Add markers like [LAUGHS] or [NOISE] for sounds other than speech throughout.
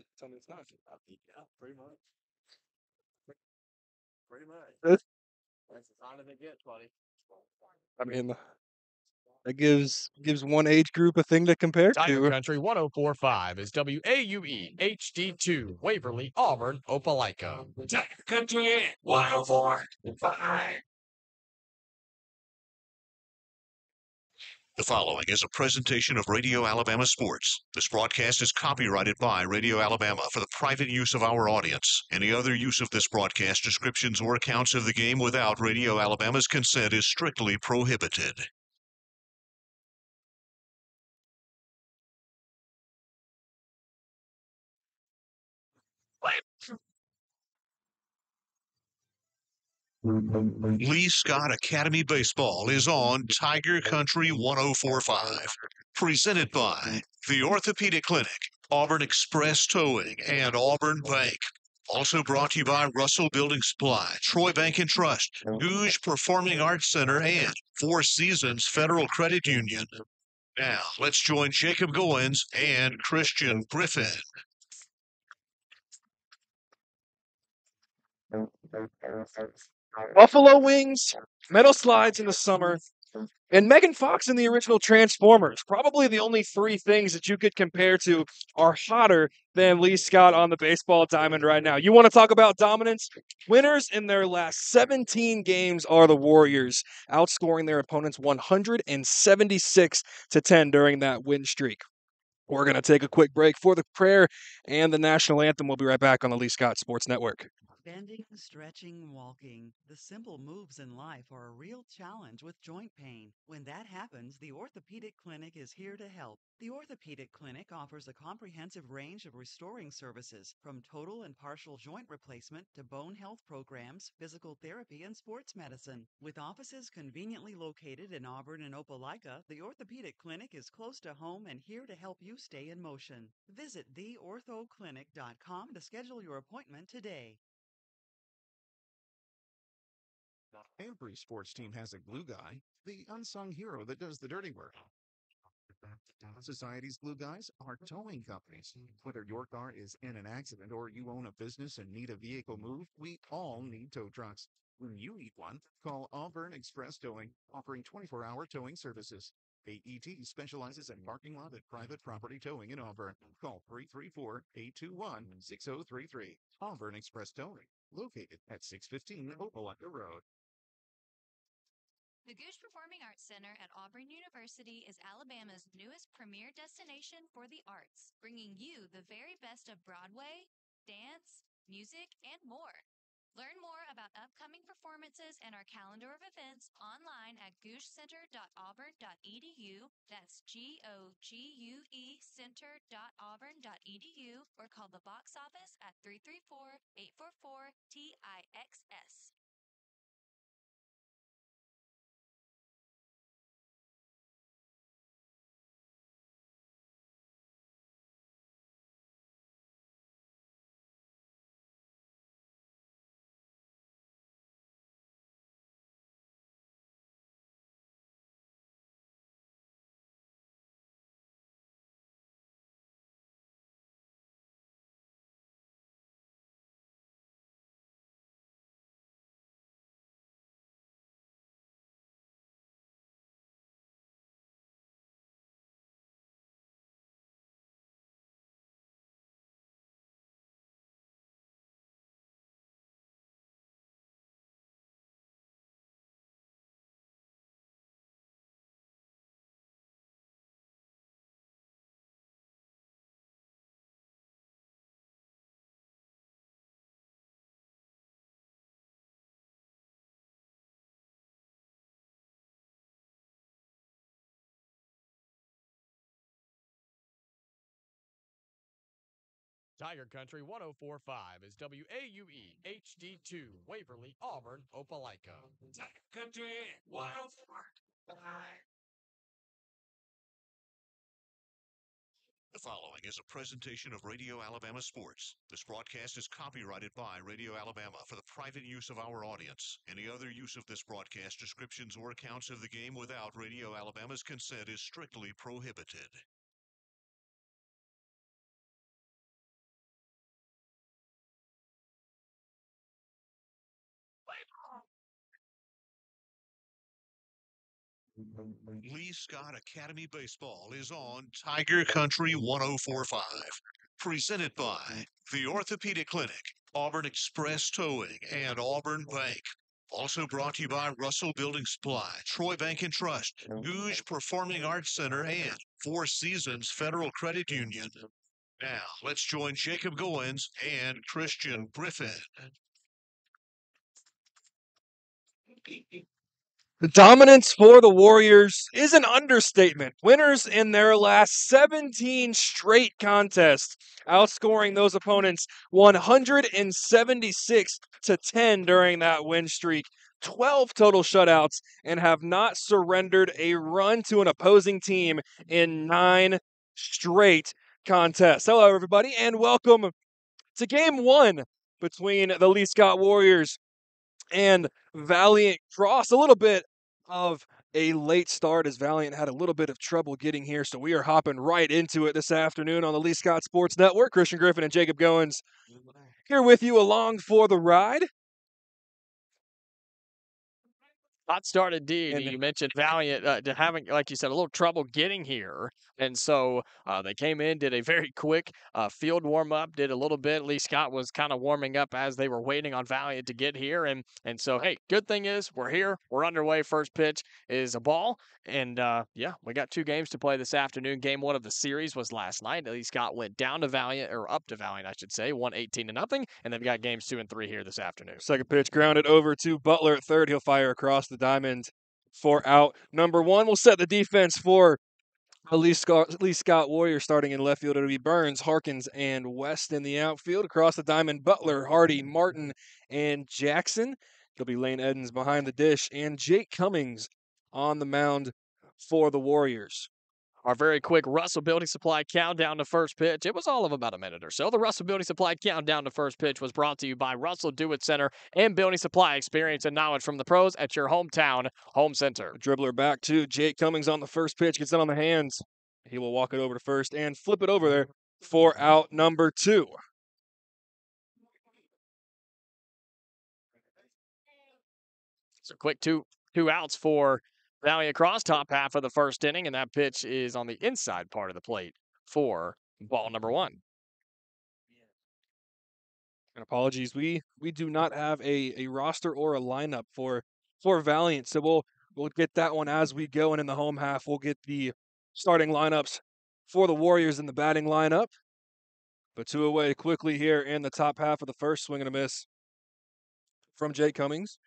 to tell me it's not. Yeah, pretty much. Pretty much. That's- That's as hot as it gets, buddy. I mean, that gives gives one age group a thing to compare Tiger to. Country 1045 is WAUE HD2 Waverly Auburn Opelika. Tiger Country 104.5. The following is a presentation of Radio Alabama Sports. This broadcast is copyrighted by Radio Alabama for the private use of our audience. Any other use of this broadcast, descriptions, or accounts of the game without Radio Alabama's consent is strictly prohibited. Lee Scott Academy Baseball is on Tiger Country 1045. Presented by the Orthopedic Clinic, Auburn Express Towing, and Auburn Bank. Also brought to you by Russell Building Supply, Troy Bank and Trust, Gogue Performing Arts Center, and Four Seasons Federal Credit Union. Now, let's join Jacob Goins and Christian Griffin. Buffalo wings, metal slides in the summer, mm-hmm. and Megan Fox in the original Transformers. Probably the only three things that you could compare to are hotter than Lee Scott on the baseball diamond right now. You want to talk about dominance? Winners in their last 17 games are the Warriors, outscoring their opponents 176 to 10 during that win streak. We're going to take a quick break for the prayer and the national anthem. We'll be right back on the Lee Scott Sports Network. Bending, stretching, walking. The simple moves in life are a real challenge with joint pain. When that happens, the Orthopedic Clinic is here to help. The Orthopedic Clinic offers a comprehensive range of restoring services, from total and partial joint replacement to bone health programs, physical therapy, and sports medicine. With offices conveniently located in Auburn and Opelika, the Orthopedic Clinic is close to home and here to help you stay in motion. Visit theorthoclinic.com to schedule your appointment today. Every sports team has a glue guy, the unsung hero that does the dirty work. Society's glue guys are towing companies. Whether your car is in an accident or you own a business and need a vehicle moved, we all need tow trucks. When you need one, call Auburn Express Towing, offering 24 hour towing services. AET specializes in parking lot and private property towing in Auburn. Call 334 821 6033. Auburn Express Towing, located at 615 Opelika Road. The Gogue Performing Arts Center at Auburn University is Alabama's newest premier destination for the arts, bringing you the very best of Broadway, dance, music, and more. Learn more about upcoming performances and our calendar of events online at goguecenter.auburn.edu. That's G O G U E center.auburn.edu or call the box office at 334 844 TIXS. Tiger Country 1045 is WAUE HD2 Waverly Auburn Opelika. Tiger Country 104.5. The following is a presentation of Radio Alabama Sports. This broadcast is copyrighted by Radio Alabama for the private use of our audience. Any other use of this broadcast, descriptions, or accounts of the game without Radio Alabama's consent is strictly prohibited. Lee Scott Academy Baseball is on Tiger Country 1045. Presented by the Orthopedic Clinic, Auburn Express Towing, and Auburn Bank. Also brought to you by Russell Building Supply, Troy Bank and Trust, Gogue Performing Arts Center, and Four Seasons Federal Credit Union. Now, let's join Jacob Goins and Christian Griffin. The dominance for the Warriors is an understatement. Winners in their last 17 straight contests, outscoring those opponents 176 to 10 during that win streak. 12 total shutouts and have not surrendered a run to an opposing team in nine straight contests. Hello, everybody, and welcome to game one between the Lee Scott Warriors and Valiant Cross. A little bit of a late start as Valiant had a little bit of trouble getting here, so we are hopping right into it this afternoon on the Lee Scott Sports Network. Christian Griffin and Jacob Goins here with you along for the ride. Hot start indeed. And- you mentioned Valiant uh, having, like you said, a little trouble getting here, and so uh, they came in, did a very quick uh, field warm up, did a little bit. Lee Scott was kind of warming up as they were waiting on Valiant to get here, and and so hey, good thing is we're here, we're underway. First pitch is a ball, and uh, yeah, we got two games to play this afternoon. Game one of the series was last night. Lee Scott went down to Valiant or up to Valiant, I should say, one eighteen to nothing, and they've got games two and three here this afternoon. Second pitch grounded over to Butler at third. He'll fire across the diamond for out number one. We'll set the defense for Lee Scott, Lee Scott Warriors starting in left field. It'll be Burns, Harkins, and West in the outfield. Across the diamond, Butler, Hardy, Martin, and Jackson. It'll be Lane Edens behind the dish and Jake Cummings on the mound for the Warriors. Our very quick Russell Building Supply countdown to first pitch. It was all of about a minute or so. The Russell Building Supply countdown to first pitch was brought to you by Russell Do It Center and Building Supply experience and knowledge from the pros at your hometown home center. Dribbler back to Jake Cummings on the first pitch, gets it on the hands. He will walk it over to first and flip it over there for out number two. So quick two two outs for Valiant across top half of the first inning, and that pitch is on the inside part of the plate for ball number mm-hmm. one. And apologies, we we do not have a, a roster or a lineup for for Valiant, so we'll we'll get that one as we go. And in the home half, we'll get the starting lineups for the Warriors in the batting lineup. But two away quickly here in the top half of the first swing and a miss from Jay Cummings.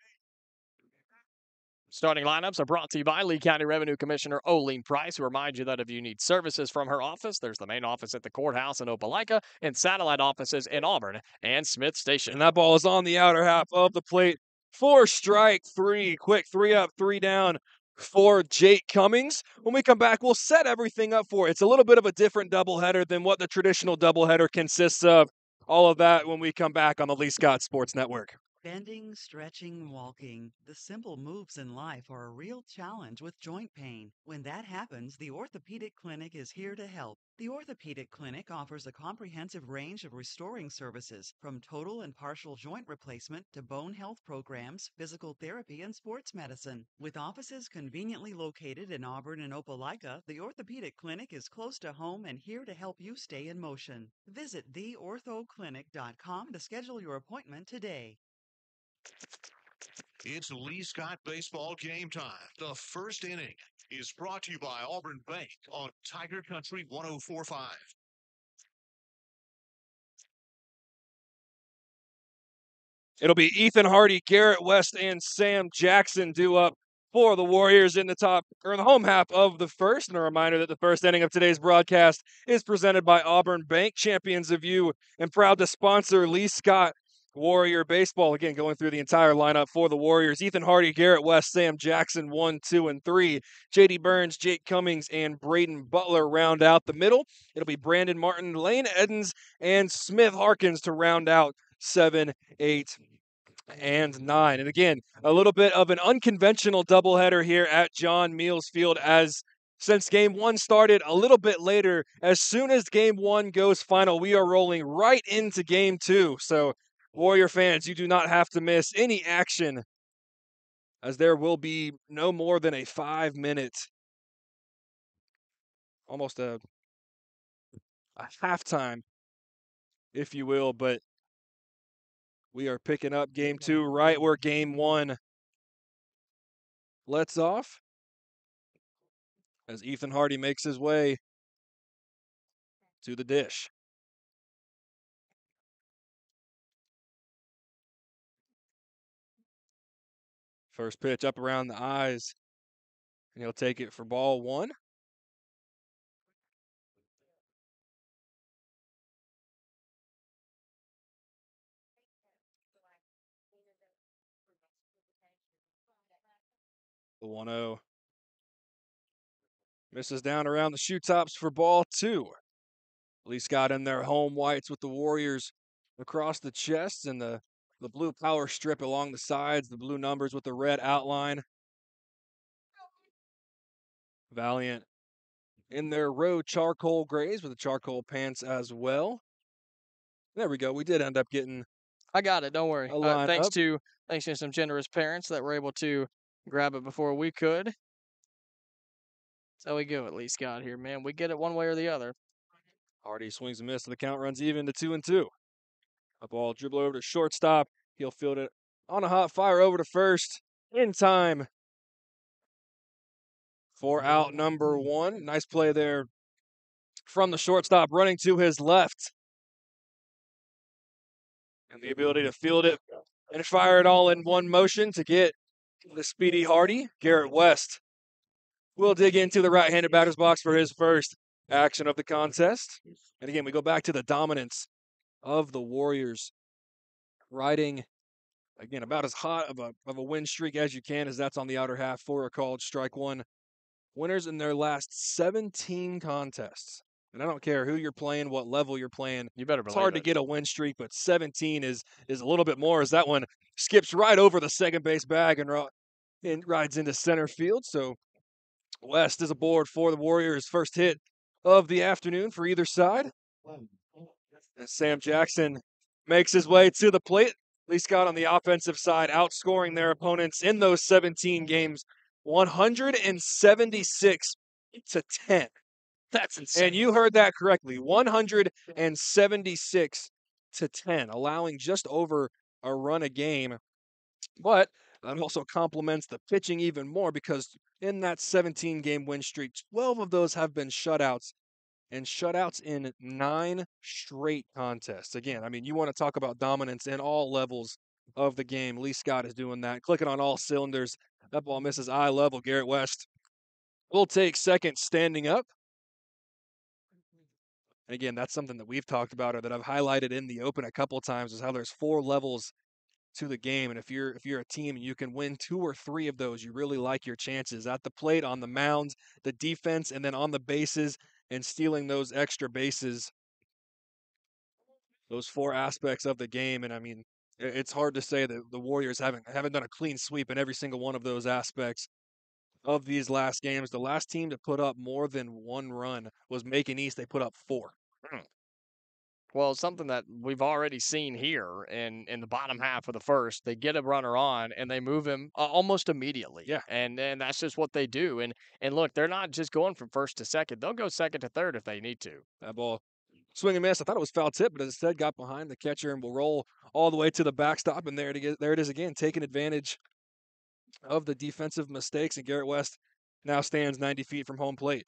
Starting lineups are brought to you by Lee County Revenue Commissioner Oline Price, who reminds you that if you need services from her office, there's the main office at the courthouse in Opelika and satellite offices in Auburn and Smith Station. And that ball is on the outer half of the plate. Four strike three. Quick three up, three down for Jake Cummings. When we come back, we'll set everything up for it. It's a little bit of a different doubleheader than what the traditional doubleheader consists of. All of that when we come back on the Lee Scott Sports Network. Bending, stretching, walking. The simple moves in life are a real challenge with joint pain. When that happens, the Orthopedic Clinic is here to help. The Orthopedic Clinic offers a comprehensive range of restoring services, from total and partial joint replacement to bone health programs, physical therapy, and sports medicine. With offices conveniently located in Auburn and Opelika, the Orthopedic Clinic is close to home and here to help you stay in motion. Visit theorthoclinic.com to schedule your appointment today. It's Lee Scott baseball game time. The first inning is brought to you by Auburn Bank on Tiger Country 1045. It'll be Ethan Hardy, Garrett West, and Sam Jackson due up for the Warriors in the top or in the home half of the first. And a reminder that the first inning of today's broadcast is presented by Auburn Bank, champions of you, and proud to sponsor Lee Scott Warrior Baseball. Again, going through the entire lineup for the Warriors. Ethan Hardy, Garrett West, Sam Jackson, one, two, and three. JD Burns, Jake Cummings, and Braden Butler round out the middle. It'll be Brandon Martin, Lane Edens, and Smith Harkins to round out seven, eight, and nine. And again, a little bit of an unconventional doubleheader here at John Meals Field as since game one started a little bit later, as soon as game one goes final, we are rolling right into game two. So, Warrior fans, you do not have to miss any action as there will be no more than a five minute, almost a, a halftime, if you will. But we are picking up game two right where game one lets off as Ethan Hardy makes his way to the dish. First pitch up around the eyes, and he'll take it for ball one. The 1 0. Misses down around the shoe tops for ball two. Lee Scott in their home whites with the Warriors across the chest and the, the blue power strip along the sides, the blue numbers with the red outline. Valiant in their road charcoal grays with the charcoal pants as well. There we go. We did end up getting I got it. Don't worry. Uh, thanks up. to thanks to some generous parents that were able to grab it before we could. That's how we go at least got here, man. We get it one way or the other. Hardy swings and misses. The count runs even to two and two. A ball dribble over to shortstop. He'll field it on a hot fire over to first in time for out number one. Nice play there from the shortstop, running to his left. And the ability to field it and fire it all in one motion to get the speedy Hardy. Garrett West will dig into the right handed batter's box for his first action of the contest. And again, we go back to the dominance of the Warriors, riding again about as hot of a of a win streak as you can, as that's on the outer half for a college strike one. Winners in their last 17 contests. And I don't care who you're playing, what level you're playing. You better It's hard to get a win streak, but 17 is is a little bit more. As that one skips right over the second base bag and, ri- and rides into center field. So West is aboard for the Warriors' first hit of the afternoon for either side. And Sam Jackson makes his way to the plate. Lee Scott on the offensive side, outscoring their opponents in those 17 games, 176 to 10. That's insane. And you heard that correctly 176 to 10, allowing just over a run a game. But that also complements the pitching even more because in that 17 game win streak, 12 of those have been shutouts and shutouts in nine straight contests. Again, I mean, you want to talk about dominance in all levels of the game. Lee Scott is doing that, clicking on all cylinders. That ball misses eye level. Garrett West will take second standing up. And again, that's something that we've talked about or that I've highlighted in the open a couple times is how there's four levels to the game. And if you're if you're a team and you can win two or three of those, you really like your chances at the plate, on the mound, the defense, and then on the bases and stealing those extra bases. Those four aspects of the game. And I mean, it's hard to say that the Warriors haven't haven't done a clean sweep in every single one of those aspects of these last games. The last team to put up more than one run was Macon East. They put up four. Well, something that we've already seen here in in the bottom half of the first, they get a runner on and they move him uh, almost immediately. Yeah. and and that's just what they do. And and look, they're not just going from first to second; they'll go second to third if they need to. That ball swing and miss. I thought it was foul tip, but instead got behind the catcher and will roll all the way to the backstop. And there it is, there it is again, taking advantage of the defensive mistakes. And Garrett West now stands 90 feet from home plate.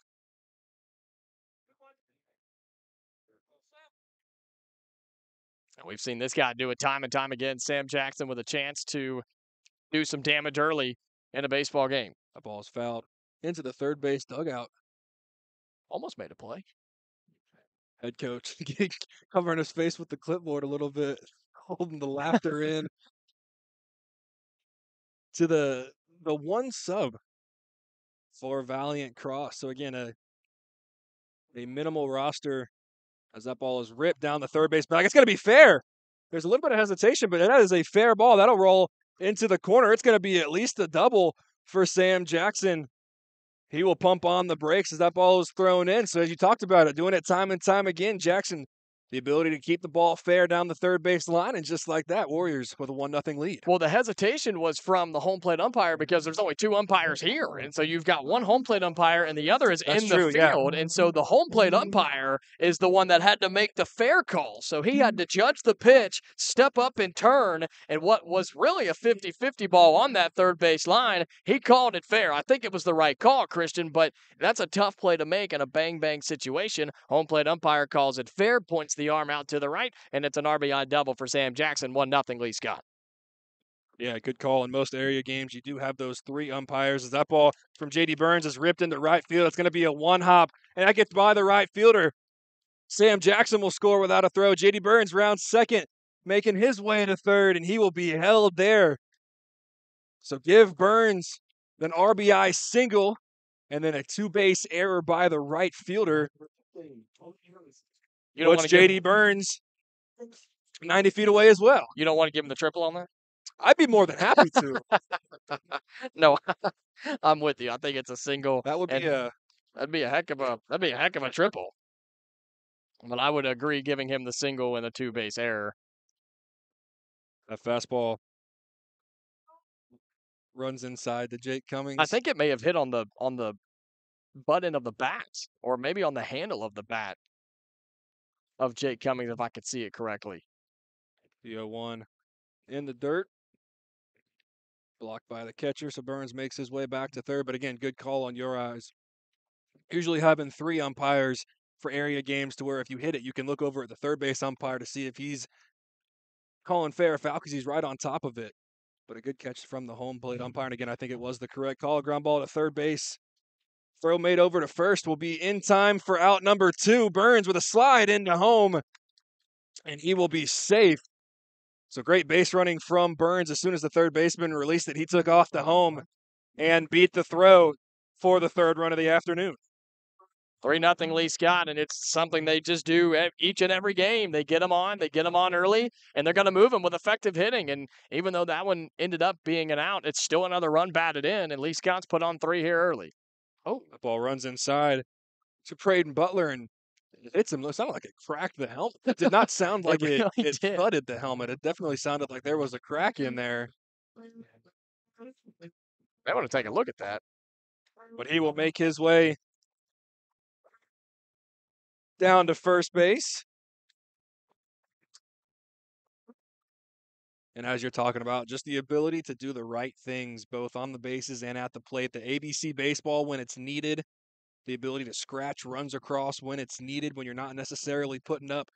We've seen this guy do it time and time again. Sam Jackson with a chance to do some damage early in a baseball game. That ball is fouled into the third base dugout. Almost made a play. Head coach [LAUGHS] covering his face with the clipboard a little bit, [LAUGHS] holding the laughter in. [LAUGHS] To the the one sub for Valiant Cross. So again, a a minimal roster as that ball is ripped down the third base back. It's going to be fair. There's a little bit of hesitation, but that is a fair ball. That'll roll into the corner. It's going to be at least a double for Sam Jackson. He will pump on the brakes as that ball is thrown in. So as you talked about it, doing it time and time again, Jackson the ability to keep the ball fair down the third base line, and just like that, Warriors with a one nothing lead. Well, the hesitation was from the home plate umpire because there's only two umpires here. And so you've got one home plate umpire and the other is That's in true, the yeah. field. And so the home plate umpire is the one that had to make the fair call. So he had to judge the pitch, step up and turn. And what was really a 50 50 ball on that third base line, he called it fair. I think it was the right call, Christian, but that's a tough play to make in a bang bang situation. Home plate umpire calls it fair, points the arm out to the right, and it's an RBI double for Sam Jackson. 1 0 Lee Scott. Yeah, good call. In most area games, you do have those three umpires. As that ball from JD Burns is ripped into right field, it's going to be a one hop, and that gets by the right fielder. Sam Jackson will score without a throw. JD Burns rounds second, making his way to third, and he will be held there. So give Burns an RBI single and then a two base error by the right fielder. You don't to JD Burns 90 feet away as well. You don't want to give him the triple on that? I'd be more than happy to. [LAUGHS] No, [LAUGHS] I'm with you. I think it's a single. That would be a That'd be a heck of a that'd be a heck of a triple. But I would agree giving him the single and the two base error. That fastball runs inside to Jake Cummings. I think it may have hit on the on the button of the bat, or maybe on the handle of the bat of Jake Cummings, if I could see it correctly. the 0 1 in the dirt. Blocked by the catcher, so Burns makes his way back to third. But again, good call on your eyes. Usually having three umpires for area games to where if you hit it, you can look over at the third base umpire to see if he's calling fair or foul because he's right on top of it. But a good catch from the home plate umpire. And again, I think it was the correct call. Ground ball to third base. Throw made over to first will be in time for out number two. Burns with a slide into home, and he will be safe. So great base running from Burns as soon as the third baseman released it. He took off the home and beat the throw for the third run of the afternoon. Three nothing Lee Scott, and it's something they just do each and every game. They get them on, they get them on early, and they're going to move them with effective hitting. And even though that one ended up being an out, it's still another run batted in, and Lee Scott's put on three here early. Oh, the ball runs inside to Braden Butler and it hits him. It sounded like it cracked the helmet. It did not sound [LAUGHS] like it, really it flooded the helmet. It definitely sounded like there was a crack in there. I want to take a look at that. But he will make his way down to first base. And as you're talking about, just the ability to do the right things both on the bases and at the plate. The ABC baseball when it's needed, the ability to scratch runs across when it's needed, when you're not necessarily putting up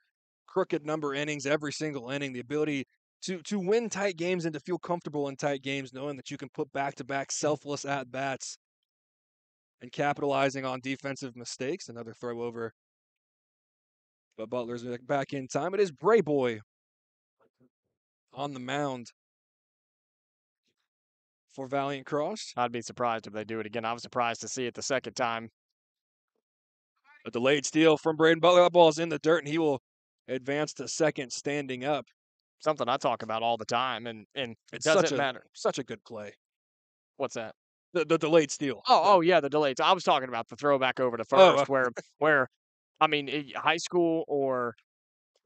crooked number innings every single inning, the ability to to win tight games and to feel comfortable in tight games, knowing that you can put back to back selfless at bats and capitalizing on defensive mistakes. Another throw over. But Butler's back in time. It is Brayboy on the mound for Valiant Cross. I'd be surprised if they do it again. I was surprised to see it the second time. A delayed steal from Braden Butler. That ball is in the dirt, and he will advance to second standing up. Something I talk about all the time, and and it It's doesn't such a matter. such a good play. What's that? The, the delayed steal. Oh, oh yeah, the delayed. I was talking about the throwback over to Oh, first, where where, I mean, eh, high school or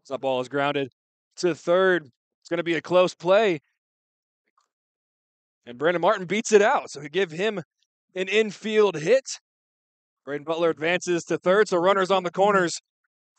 That ball is grounded to third. It's going to be a close play. And Brandon Martin beats it out. So he give him an infield hit. Braden Butler advances to third. So runners on the corners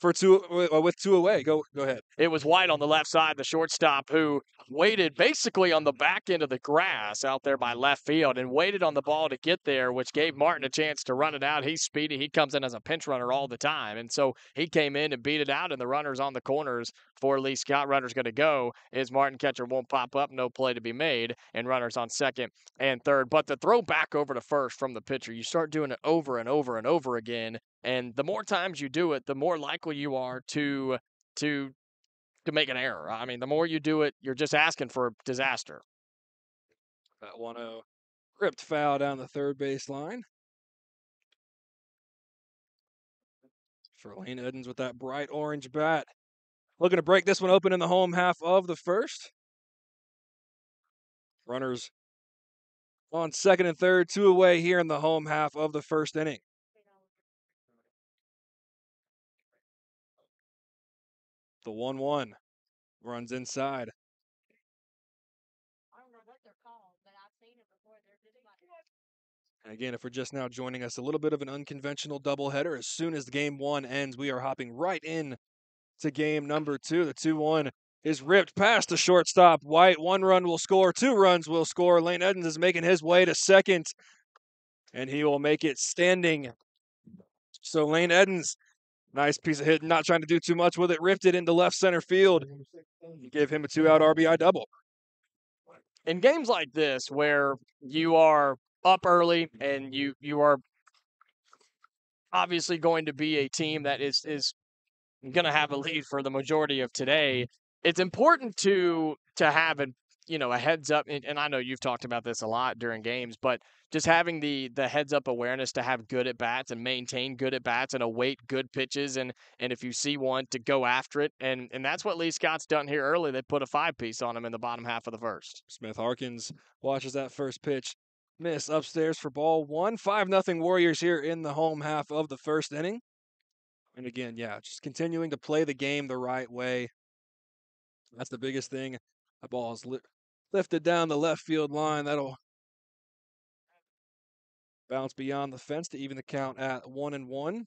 for two uh, with two away. Go go ahead. it was White on the left side, the shortstop who waited basically on the back end of the grass out there by left field and waited on the ball to get there, which gave Martin a chance to run it out. He's speedy. He comes in as a pinch runner all the time. And so he came in and beat it out, and the runners on the corners for Lee Scott runner's going to go is Martin catcher won't pop up, no play to be made, and runners on second and third. But the throw back over to first from the pitcher, you start doing it over and over and over again. And the more times you do it, the more likely you are to to to make an error. I mean, the more you do it, you're just asking for disaster. That 1 uh, 0 ripped foul down the third base line. For Lane Edens with that bright orange bat. Looking to break this one open in the home half of the first. Runners on second and third, two away here in the home half of the first inning. The 1 1 runs inside. I don't know what they're called, but I've seen it before. They're just like And again, if we're just now joining us, a little bit of an unconventional doubleheader. As soon as game one ends, we are hopping right in to game number two. The 2 1 is ripped past the shortstop. White, one run will score, two runs will score. Lane Edens is making his way to second, and he will make it standing. So Lane Edens, nice piece of hit, not trying to do too much with it, ripped it into left center field. Give him a two out RBI double. in games like this where you are up early and you you are obviously going to be a team that is is going to have a lead for the majority of today it's important to to have a you know a heads up and I know you've talked about this a lot during games but just having the the heads up awareness to have good at bats and maintain good at bats and await good pitches and and if you see one to go after it and and that's what Lee Scott's done here early they put a five piece on him in the bottom half of the first Smith Harkins watches that first pitch miss upstairs for ball one. Five nothing Warriors here in the home half of the first inning. And again, yeah, just continuing to play the game the right way. That's the biggest thing. That ball is li- lifted down the left field line. That'll bounce beyond the fence to even the count at one and one.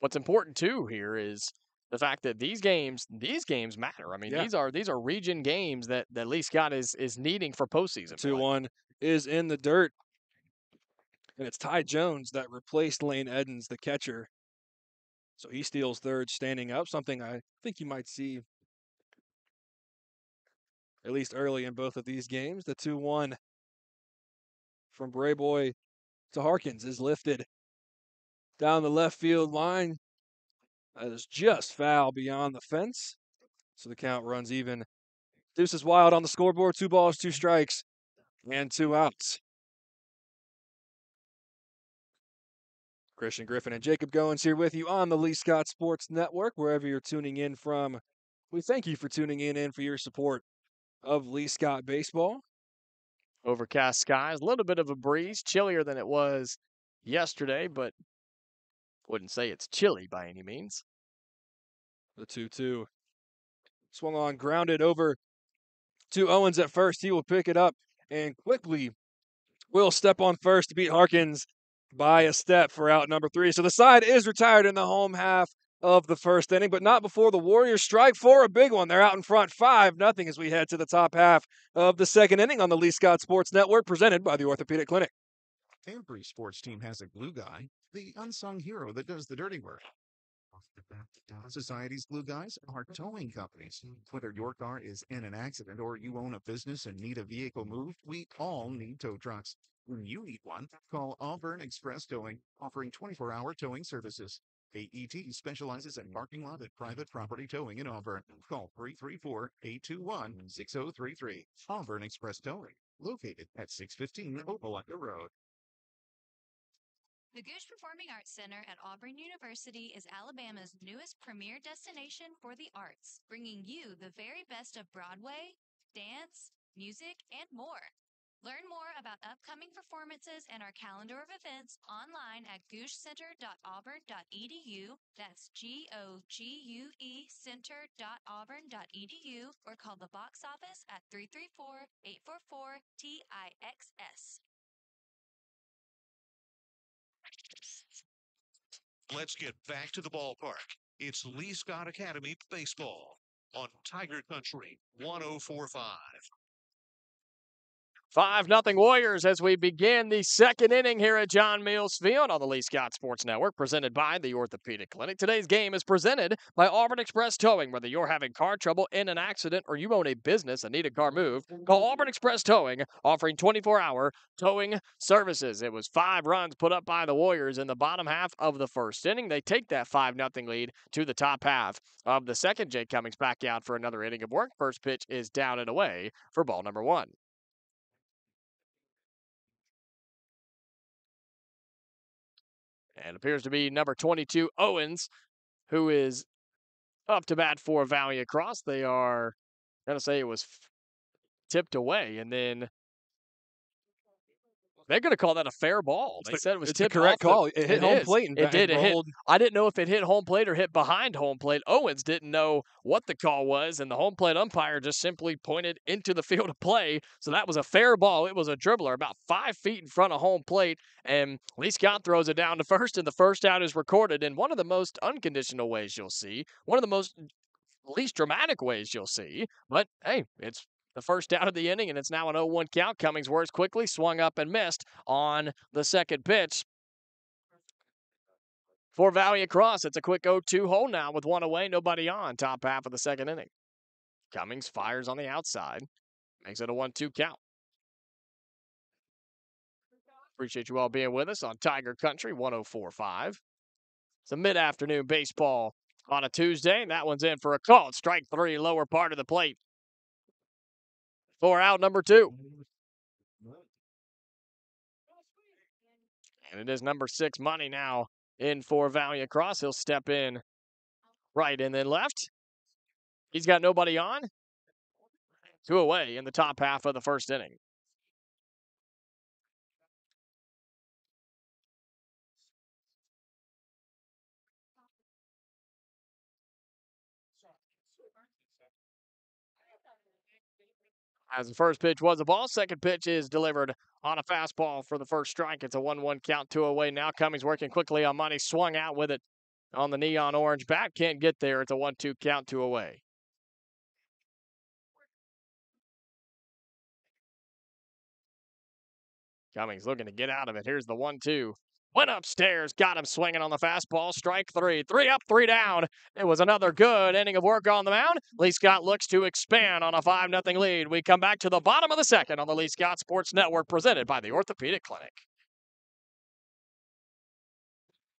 what's important too here is the fact that these games these games matter. I mean, Yeah. these are these are region games that that Lee Scott is is needing for postseason. Two play. one is in the dirt. And it's Ty Jones that replaced Lane Edens, the catcher. So he steals third standing up, something I think you might see at least early in both of these games. The 2 1 from Brayboy to Harkins is lifted down the left field line. That is just foul beyond the fence. So the count runs even. Deuce is wild on the scoreboard. Two balls, two strikes, and two outs. Christian Griffin and Jacob Goins here with you on the Lee Scott Sports Network, wherever you're tuning in from. We thank you for tuning in and for your support of Lee Scott Baseball. Overcast skies, a little bit of a breeze, chillier than it was yesterday, but wouldn't say it's chilly by any means. The 2 2. Swung on, grounded over to Owens at first. He will pick it up and quickly will step on first to beat Harkins by a step for out number three. So the side is retired in the home half of the first inning, but not before the Warriors strike for a big one. They're out in front 5 nothing as we head to the top half of the second inning on the Lee Scott Sports Network, presented by the Orthopedic Clinic. Every sports team has a glue guy, the unsung hero that does the dirty work. Society's glue guys are towing companies. Whether your car is in an accident or you own a business and need a vehicle moved, we all need tow trucks. When you need one, call Auburn Express Towing, offering 24 hour towing services. AET specializes in mm-hmm. parking lot and private property towing in Auburn. Call 334 821 6033. Auburn Express Towing, located at 615 Opelika Road. The Gogue Performing Arts Center at Auburn University is Alabama's newest premier destination for the arts, bringing you the very best of Broadway, dance, music, and more. Learn more about upcoming performances and our calendar of events online at goguecenter.auburn.edu. That's G O G U E center.auburn.edu or call the box office at 334 844 TIXS. Let's get back to the ballpark. It's Lee Scott Academy Baseball on Tiger Country 1045. Five nothing Warriors as we begin the second inning here at John Mills Field on the Lee Scott Sports Network, presented by the Orthopedic Clinic. Today's game is presented by Auburn Express Towing. Whether you're having car trouble in an accident or you own a business and need a car moved, call Auburn Express Towing, offering 24-hour towing services. It was five runs put up by the Warriors in the bottom half of the first inning. They take that five nothing lead to the top half of the second. Jake Cummings back out for another inning of work. First pitch is down and away for ball number one. And appears to be number 22 Owens, who is up to bat for Valiant Cross. They are going to say it was tipped away, and then they're going to call that a fair ball. They the- said it was it's tipped correct off the- call. It hit it home is. plate and It did. It hit. I didn't know if it hit home plate or hit behind home plate. Owens didn't know what the call was, and the home plate umpire just simply pointed into the [LAUGHS] field of play. So that was a fair ball. It was a dribbler about five feet in front of home plate, and Lee Scott throws it down to [LAUGHS] first, and the first out is recorded in one of the most unconditional ways you'll see, one of the most least dramatic ways you'll see. But hey, it's the first out of the inning, and it's now an 0-1 count. Cummings works quickly, swung up and missed on the second pitch. For Valiant Cross, it's a quick 0-2 hole now with one away, nobody on. Top half of the second inning. Cummings fires on the outside, makes it a 1-2 count. Appreciate you all being with us on Tiger Country 1045. It's a mid-afternoon baseball on a Tuesday, and that one's in for a call. Strike three, lower part of the plate. For out number two. And it is number six money now in for Valiant Cross. He'll step in right and then left. He's got nobody on. Two away in the top half of the first inning. As the first pitch was a ball, second pitch is delivered on a fastball for the first strike. It's a 1 1 count, two away. Now Cummings working quickly on money, swung out with it on the neon orange bat. Can't get there. It's a 1 2 count, two away. Cummings looking to get out of it. Here's the 1 2. Went upstairs, got him swinging on the fastball. Strike three. Three up, three down. It was another good inning of work on the mound. Lee Scott looks to expand on a 5 0 lead. We come back to the bottom of the second on the Lee Scott Sports Network, presented by the Orthopedic Clinic.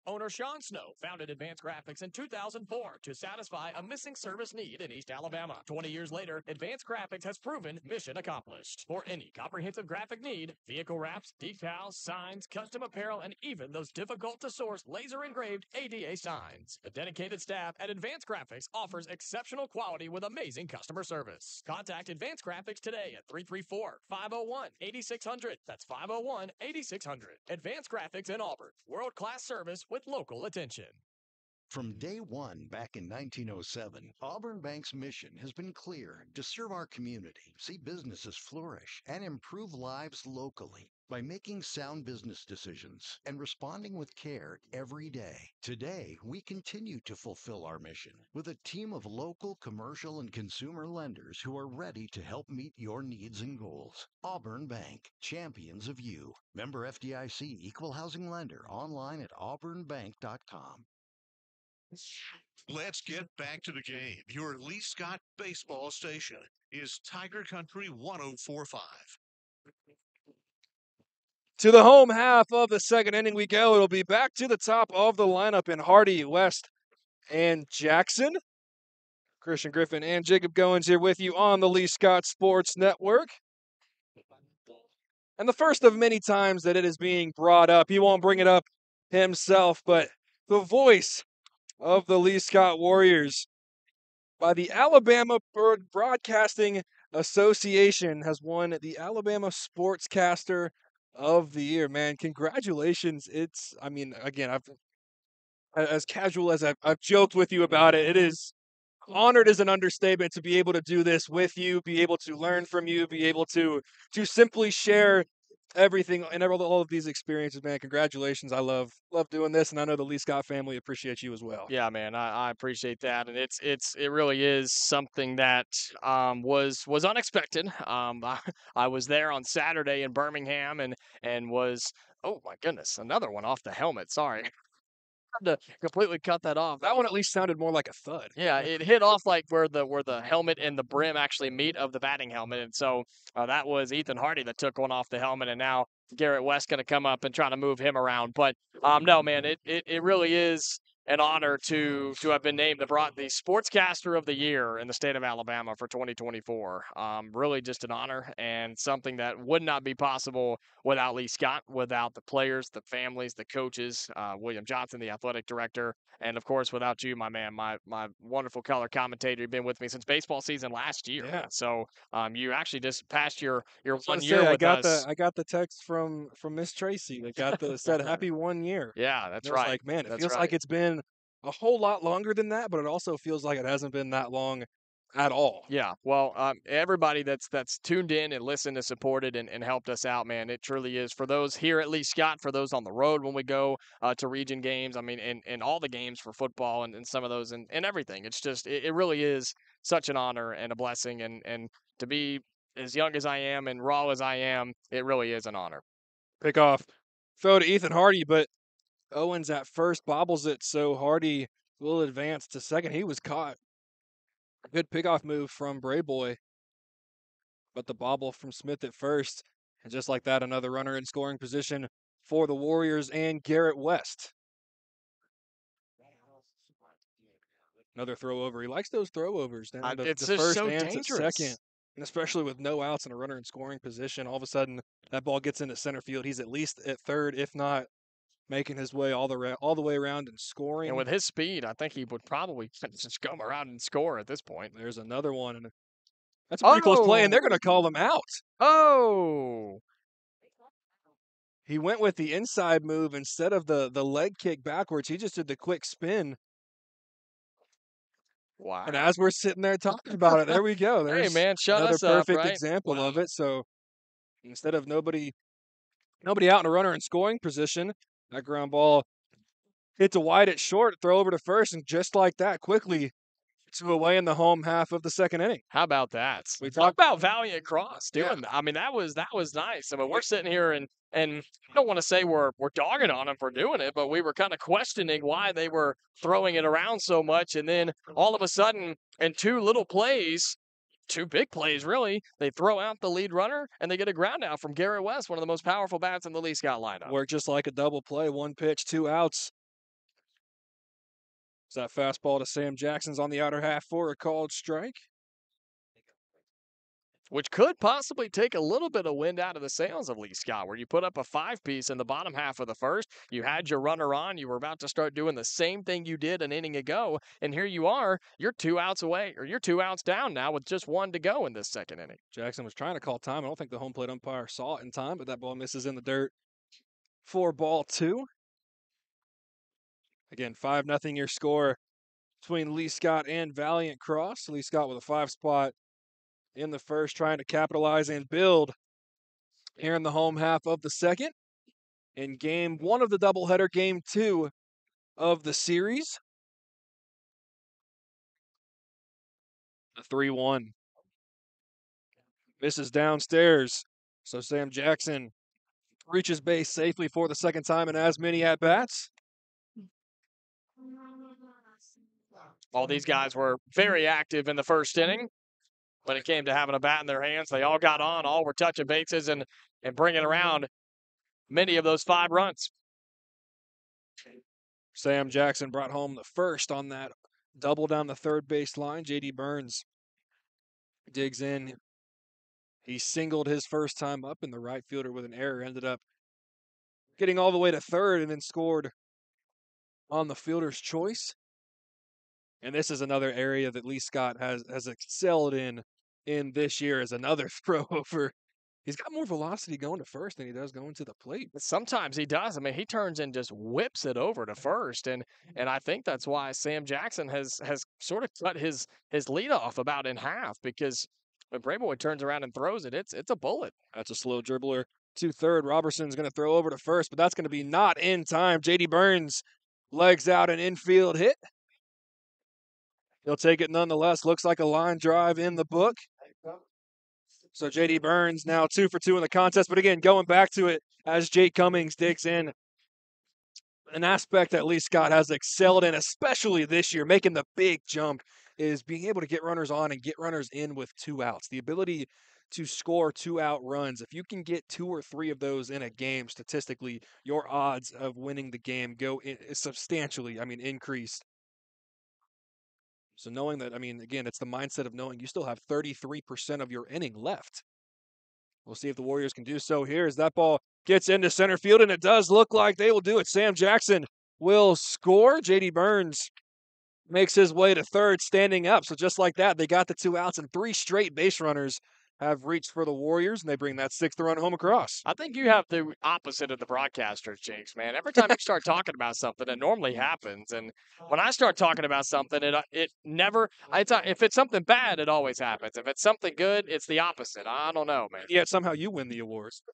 Owner Sean Snow founded Advanced Graphics in 2004 to satisfy a missing service need in East Alabama. 20 years later, Advanced Graphics has proven mission accomplished. For any comprehensive graphic need, vehicle wraps, decals, signs, custom apparel, and even those difficult to source laser engraved ADA signs. The dedicated staff at Advanced Graphics offers exceptional quality with amazing customer service. Contact Advanced Graphics today at 334 501 8600. That's 501 8600. Advanced Graphics in Auburn. World class service with local attention. From day one back in 1907, Auburn Bank's mission has been clear to serve our community, see businesses flourish, and improve lives locally by making sound business decisions and responding with care every day. Today, we continue to fulfill our mission with a team of local commercial and consumer lenders who are ready to help meet your needs and goals. Auburn Bank, champions of you. Member FDIC Equal Housing Lender online at auburnbank.com. Let's get back to the game. Your Lee Scott baseball station is Tiger Country 1045. To the home half of the second inning we go. It'll be back to the top of the lineup in Hardy, West, and Jackson. Christian Griffin and Jacob Goins here with you on the Lee Scott Sports Network. And the first of many times that it is being brought up, he won't bring it up himself, but the voice of the Lee Scott Warriors by the Alabama Broadcasting Association has won the Alabama Sportscaster of the Year. Man, congratulations! It's, I mean, again, I've as casual as I've, I've joked with you about it. It mm-hmm. is honored is an understatement to be able to do this with you, be able to learn from you, be able to to simply mm-hmm. share everything and all, of these experiences, man. Congratulations. I love love doing this and I know the Lee Scott family appreciates you as well. Yeah, man, I, I appreciate that, and it's it's it really is something that um, was was unexpected. Um, [LAUGHS] I, I was there on Saturday in Birmingham, and and was oh my goodness, another one off the helmet. Sorry, to completely cut that off. That one at least sounded more like a thud. Yeah, it hit off like where the where the helmet and the brim actually meet of the batting helmet, and so uh, that was Ethan Hardy that took one off the helmet, and now Garrett West going to come up and try to move him around. But um, no, man, it, it it really is an honor to to have been named the brought the sportscaster of the year in the state of Alabama for 2024. Um, really just an honor and something that would not be possible without Lee Scott, without the players, the families, the coaches, uh, William Johnson, the athletic director, and of course without you, my man, my my wonderful color commentator. You've been with me since baseball season last year. Yeah. So um, you actually just passed your your I was gonna one year say, I got us. the I got the text from from Miss Tracy that got the said [LAUGHS] happy one year. yeah, that's And I was right. Like man, it That's feels right. like it's been a whole lot longer than that, but it also feels like it hasn't been that long at all. Yeah, well, um, everybody that's that's tuned in and listened and supported and, and helped us out, man, it truly is. For those here at least, Scott, for those on the road when we go uh, to region games, I mean, and, and all the games for football and, and some of those and, and everything. It's just, it, it really is such an honor and a blessing. And, and to be as young as I am and raw as I am, it really is an honor. Pick off, throw to Ethan Hardy, but Owens at first bobbles it, so Hardy will advance to second. He was caught. Good pickoff move from Brayboy, but the bobble from Smith at first, and just like that, another runner in scoring position for the Warriors and Garrett West. Another throw over. He likes those throw overs down I- to it's the first so and dangerous. second. And especially with no outs and a runner in scoring position, all of a sudden that ball gets into center field. He's at least at third, if not making his way all the ra- all the way around and scoring. And with his speed, I think he would probably [LAUGHS] just come around and score at this point. There's another one, and that's a pretty close play, and they're going to Oh. call him out. Oh, He went with the inside move instead of the the leg kick backwards. He just did the quick spin. wow. And as we're sitting there talking about it, there we go. [LAUGHS] Hey, There's man, shut another us up, perfect right? example of it. So instead of nobody nobody out in a runner in scoring position, that ground ball hits a wide at short, throw over to first, and just like that, quickly to away in the home half of the second inning. How about that? We Talk talked- about Valiant Cross Yeah. doing that. I mean, that was that was nice. I mean, we're sitting here and and I don't want to say we're we're dogging on them for doing it, but we were kind of questioning why they were throwing it around so much, and then all of a sudden, in two little plays. Two big plays, really. They throw out the lead runner and they get a ground out from Garrett West, one of the most powerful bats in the Lee Scott lineup. Worked just like a double play, one pitch, two outs. Is that fastball to Sam Jackson's on the outer half for a called strike? Which could possibly take a little bit of wind out of the sails of Lee Scott, where you put up a five piece in the bottom half of the first. You had your runner on. You were about to start doing the same thing you did an inning ago. And here you are. You're two outs away, or you're two outs down now with just one to go in this second inning. Jackson was trying to call time. I don't think the home plate umpire saw it in time, but that ball misses in the dirt. Four ball two. Again, five nothing your score between Lee Scott and Valiant Cross. Lee Scott with a five spot in the first, trying to capitalize and build here in the home half of the second. In game one of the doubleheader, game two of the series. A 3 1. Misses downstairs. So Sam Jackson reaches base safely for the second time in as many at bats. All these guys were very active in the first inning. When it came to having a bat in their hands, they all got on, all were touching bases and, and bringing around many of those five runs. Sam Jackson brought home the first on that double down the third base line. JD Burns digs in. He singled his first time up, and the right fielder with an error ended up getting all the way to third and then scored on the fielder's choice. And this is another area that Lee Scott has has excelled in in this year is another [LAUGHS] throw over. He's got more velocity going to first than he does going to the plate. Sometimes he does. I mean, he turns and just whips it over to first, and mm. and I think that's why Sam Jackson has has sort of cut his his lead off about in half because when Brayboy turns around and throws it, it's it's a bullet. That's a slow dribbler to third. Robertson's going to throw over to first, but that's going to be not in time. JD Burns legs out an infield hit. He'll take it nonetheless. Looks like a line drive in the book. So JD Burns now two for two in the contest. But again, going back to it as Jake Cummings digs in, an aspect that Lee Scott has excelled in, especially this year, making the big jump is being able to get runners on and get runners in with two outs. The ability to score two out runs. If you can get two or three of those in a game, statistically, your odds of winning the game go substantially. I mean, increased. So knowing that, I mean, again, it's the mindset of knowing you still have 33% of your inning left. We'll see if the Warriors can do so here as that ball gets into center field, and it does look like they will do it. Sam Jackson will score. JD Burns makes his way to third, standing up. So just like that, they got the two outs and three straight base runners have reached for the Warriors, and they bring that sixth run home across. I think you have the opposite of the broadcasters, Jinx, man. Every time you start talking about something, it normally happens. And when I start talking about something, it uh, it never. It's if it's something bad, it always happens. If it's something good, it's the opposite. I don't know, man. Yeah, somehow you win the awards. [LAUGHS]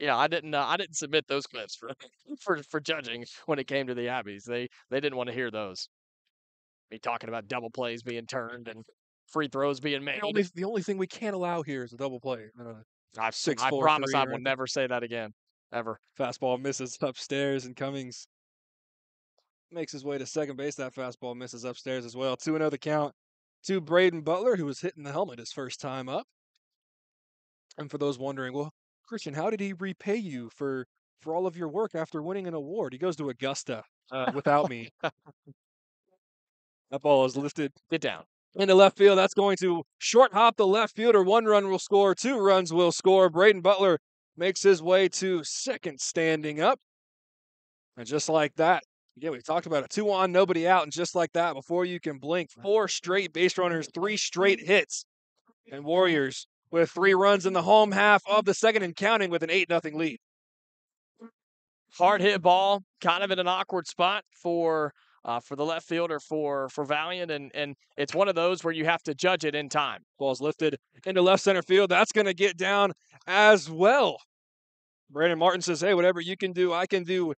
Yeah, I didn't. Uh, I didn't submit those clips for [LAUGHS] for for judging when it came to the Abbeys. They they didn't want to hear those. Me talking about double plays being turned and free throws being made. The only, the only thing we can't allow here is a double play. Uh, I, six, I four, promise three, I will right? never say that again, ever. fastball misses upstairs, and Cummings makes his way to second base. That fastball misses upstairs as well. 2 0 the count to Braden Butler, who was hitting the helmet his first time up. And for those wondering, well, Christian, how did he repay you for for all of your work after winning an award? He goes to Augusta uh, without me. [LAUGHS] that ball is lifted Get down. Into left field. That's going to short hop the left fielder. One run will score, two runs will score. Braden Butler makes his way to second standing up. And just like that, again, we talked about it two on, nobody out. And just like that, before you can blink, four straight base runners, three straight hits. And Warriors with three runs in the home half of the second and counting with an 8 0 lead. Hard hit ball, kind of in an awkward spot for uh, for the left fielder for for Valiant, and and it's one of those where you have to judge it in time. Ball's lifted into left center field. That's going to get down as well. Brandon Martin says, Hey, whatever you can do, I can do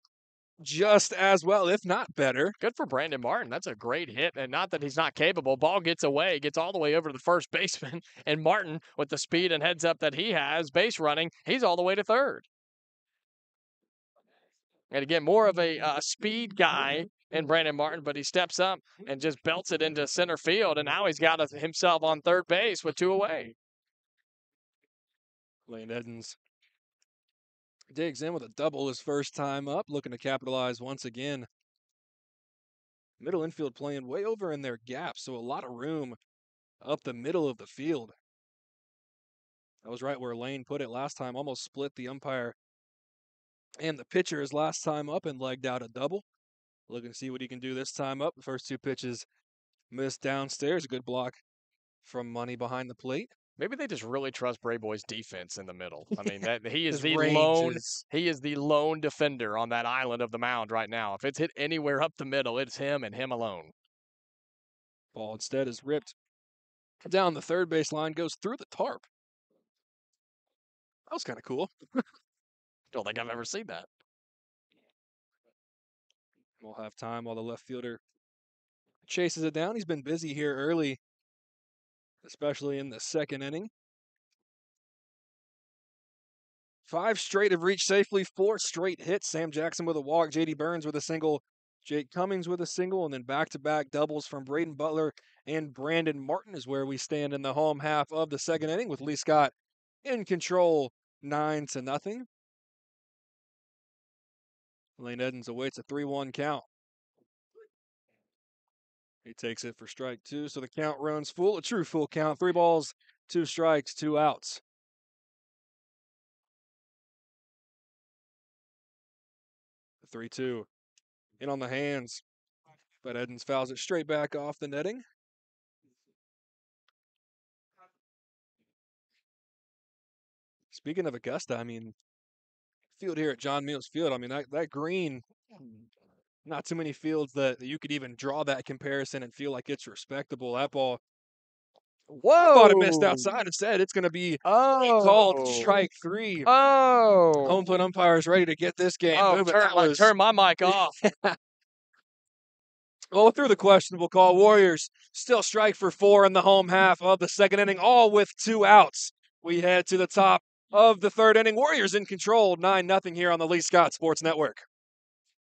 just as well, if not better. Good for Brandon Martin. That's a great hit, and not that he's not capable. Ball gets away, gets all the way over to the first [LAUGHS] baseman, and Martin, with the speed and heads up that he has, base running, he's all the way to third. And again, more of a uh, speed guy in Brandon Martin, but he steps up mm-hmm. and just belts it into center field, and now he's got himself on third base with two away. Lane Edens digs in with a double his first time up, looking to capitalize once again. Middle infield playing way over in their gap, so a lot of room up the middle of the field. That was right where Lane put it last time, almost split the umpire and the pitcher his last time up and legged out a double. Looking to see what he can do this time up. The first two pitches missed downstairs. A good block from Money behind the plate. Maybe they just really trust Brayboy's defense in the middle. I mean, that he [LAUGHS] is the lone is- he is the lone defender on that island of the mound right now. If it's hit anywhere up the middle, it's him and him alone. Ball instead is ripped down the third base line, goes through the tarp. That was kind of cool. Don't think I've ever seen that. We'll have time while the left fielder chases it down. He's been busy here early, especially in the second inning. Five straight have reached safely, four straight hits. Sam Jackson with a walk, JD Burns with a single, Jake Cummings with a single, and then back to back doubles from Braden Butler and Brandon Martin is where we stand in the home half of the second inning with Lee Scott in control, nine to nothing. Lane Edens awaits a 3 1 count. He takes it for strike two, so the count runs full, a true full count. Three balls, two strikes, two outs. The 3 2. In on the hands, but Edens fouls it straight back off the netting. Speaking of Augusta, I mean, field here at John Mills Field, I mean, that, that green, mm, not too many fields that you could even draw that comparison and feel like it's respectable. That ball, Whoa! thought it missed outside. Instead, it's going to be Oh, called strike three. Oh, Home plate umpires ready to get this game oh, turn, my, was- turn my mic off. [LAUGHS] Well, through the questionable call, Warriors still strike for four in the home half of the second inning, all with two outs. We head to the top of the third inning. Warriors in control, 9 0 here on the Lee Scott Sports Network.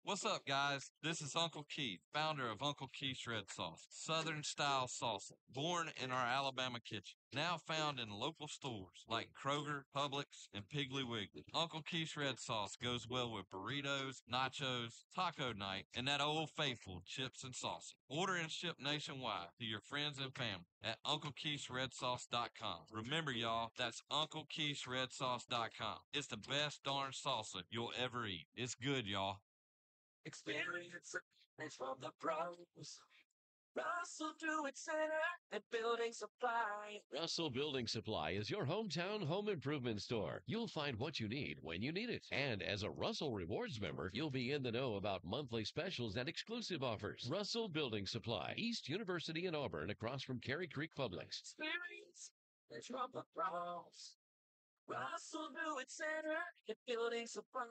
What's up, guys? This is Uncle Keith, founder of Uncle Keith's Red Sauce, Southern style salsa, born in our Alabama kitchen, now found in local stores like Kroger, Publix, and Piggly Wiggly. Uncle Keith's Red Sauce goes well with burritos, nachos, taco night, and that old faithful chips and salsa. Order and ship nationwide to your friends and family at UncleKeith'sRedSauce.com. Remember, y'all, that's UncleKeith'sRedSauce.com. It's the best darn salsa you'll ever eat. It's good, y'all. Experience from the pros. Russell Do it Center and Building Supply. Russell Building Supply is your hometown home improvement store. You'll find what you need when you need it. And as a Russell Rewards member, you'll be in the know about monthly specials and exclusive offers. Russell Building Supply, East University in Auburn, across from Cary Creek Publix. Experience the pros. Russell Do it Center and Building Supply.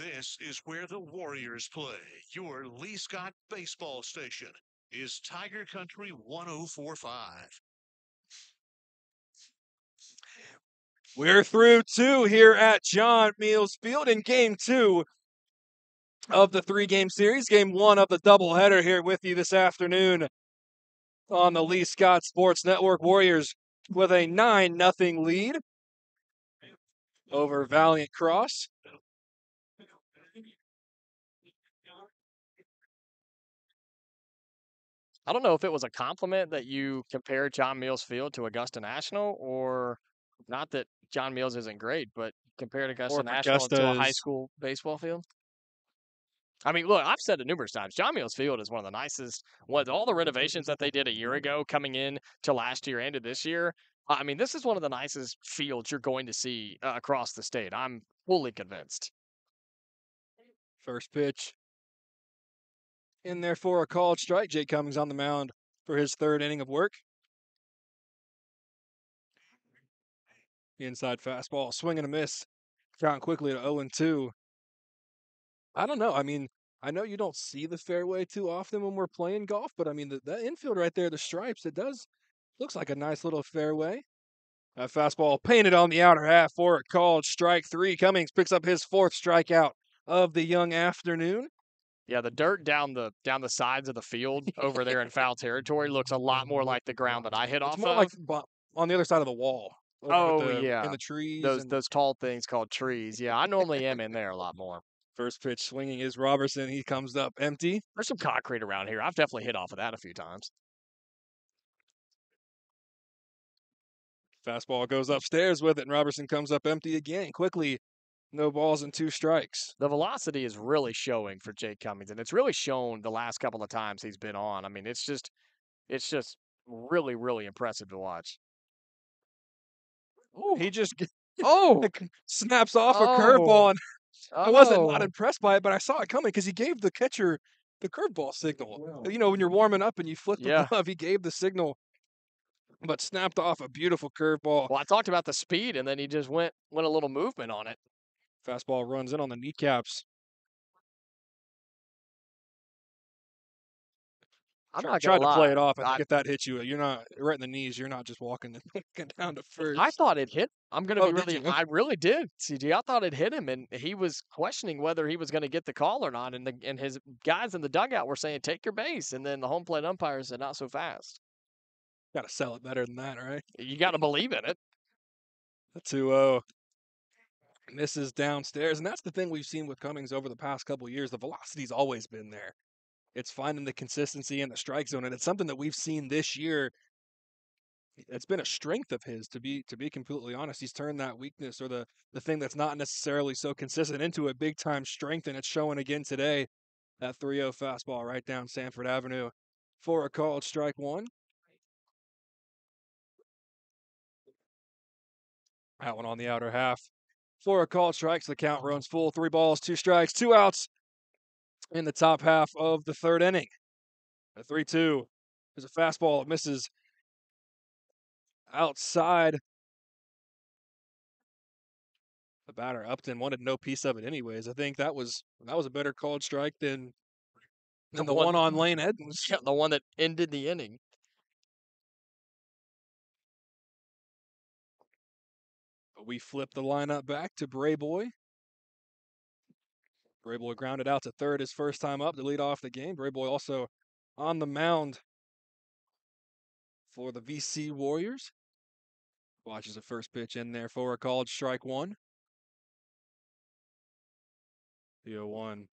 This is where the Warriors play. Your Lee Scott baseball station is Tiger Country 1045. We're through two here at John Mills Field in game two of the three game series. Game one of the doubleheader here with you this afternoon on the Lee Scott Sports Network. Warriors with a 9 nothing lead over Valiant Cross. I don't know if it was a compliment that you compared John Mills Field to Augusta National, or not that John Mills isn't great, but compared Augusta National to a high school baseball field. I mean, look, I've said it numerous times. John Mills Field is one of the nicest. What all the [LAUGHS] renovations that they did a year ago, coming in to last year and to this year. I mean, this is one of the nicest fields you're going to see uh, across the state. I'm fully convinced. First pitch. In there for a called strike. Jake Cummings on the mound for his third inning of work. The inside fastball, swing and a miss. Count quickly to 0 and 2. I don't know. I mean, I know you don't see the fairway too often when we're playing golf, but I mean, the, infield right there, the stripes, it does looks like a nice little fairway. That fastball painted on the outer half for a called strike three. Cummings picks up his fourth strikeout of the young afternoon. Yeah, the dirt down the down the sides of the field over there in [LAUGHS] foul territory looks a lot more like the ground that I hit It's off more of. like on the other side of the wall. Oh, the- yeah. in the trees. those and those tall things called trees. Yeah, I normally am in there a lot more. first pitch swinging is Robertson. He comes up empty. There's some concrete around here. I've definitely hit off of that a few times. Fastball goes upstairs with it, and Robertson comes up empty again. Quickly, no balls and two strikes. The velocity is really showing for Jake Cummings, and it's really shown the last couple of times he's been on. I mean, it's just, it's just really, really impressive to watch. He just [LAUGHS] Oh, snaps off a Oh. curveball, and [LAUGHS] I wasn't not oh. impressed by it, but I saw it coming because he gave the catcher the curveball signal. You know, when you're warming up and you flip the Yeah. glove, he gave the signal, but snapped off a beautiful curveball. Well, I talked about the speed, and then he just went went a little movement on it. Fastball runs in on the kneecaps. I'm not tried gonna to play it off. I think I- if that hits you, you're not right in the knees. You're not just walking, [LAUGHS] down to first. I thought it hit. I'm gonna Oh, be really. I really did, CG. I thought it hit him, and he was questioning whether he was going to get the call or not. And the and his guys in the dugout were saying, "Take your base," and then the home plate umpire said, "Not so fast." Got to sell it better than that, right? You got to believe in it. The 2 0. Misses downstairs. And that's the thing we've seen with Cummings over the past couple years. The velocity's always been there. It's finding the consistency in the strike zone. And it's something that we've seen this year. It's been a strength of his to be to be completely honest. He's turned that weakness or the the thing that's not necessarily so consistent into a big time strength, and it's showing again today. That 3-0 fastball right down Sanford Avenue for a called strike one. That one on the outer half. For a called strikes, the count runs full. Three balls, two strikes, two outs in the top half of the third inning. A 3 2. There's a fastball that misses outside. The batter Upton wanted no piece of it anyways. I think that was that was a better called strike than than the one- one on Lane Edmonds. Yeah, the one that ended the inning. We flip the lineup back to Brayboy. Brayboy grounded out to third his first time up to lead off the game. Brayboy also on the mound for the VC Warriors. Watches the first pitch in there for a called strike one. The 0 1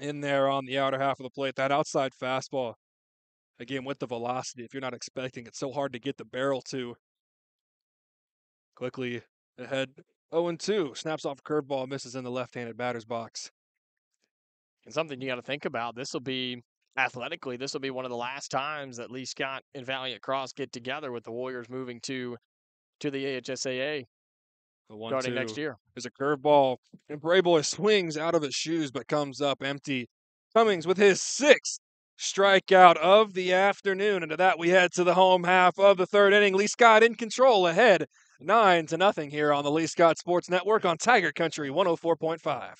in there on the outer half of the plate. That outside fastball, again, with the velocity, if you're not expecting it, so hard to get the barrel to. Quickly ahead 0 2. Snaps off a curveball, misses in the left handed batter's box. And something you got to think about. This will be athletically. This will be one of the last times that Lee Scott and Valiant Cross get together with the Warriors moving to to the AHSAA The one starting next year. is a curveball, and Brayboy swings out of his shoes but comes up empty. Cummings with his sixth strikeout of the afternoon. And to that, we head to the home half of the third inning. Lee Scott in control ahead, nine to nothing here on the Lee Scott Sports Network on Tiger Country 104.5.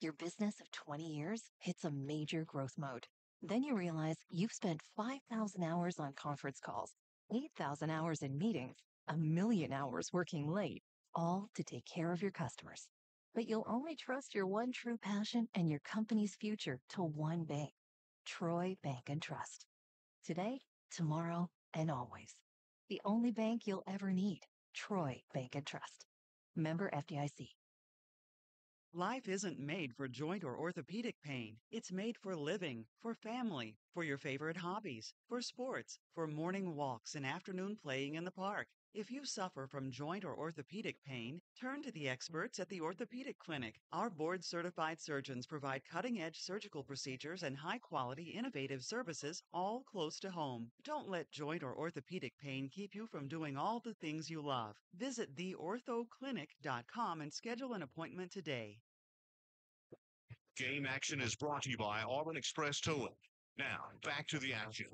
Your business of 20 years hits a major growth mode. Then you realize you've spent 5,000 hours on conference calls, 8,000 hours in meetings, a million hours working late, all to take care of your customers. But you'll only trust your one true passion and your company's future to one bank, Troy Bank and Trust. Today, tomorrow, and always. The only bank you'll ever need, Troy Bank and Trust. Member FDIC. Life isn't made for joint or orthopedic pain. It's made for living, for family, for your favorite hobbies, for sports, for morning walks and afternoon playing in the park. If you suffer from joint or orthopedic pain, turn to the experts at the Orthopedic Clinic. Our board certified surgeons provide cutting edge surgical procedures and high quality, innovative services all close to home. Don't let joint or orthopedic pain keep you from doing all the things you love. Visit theorthoclinic.com and schedule an appointment today. Game action is brought to you by Auburn Express Towing. Now, back to the action.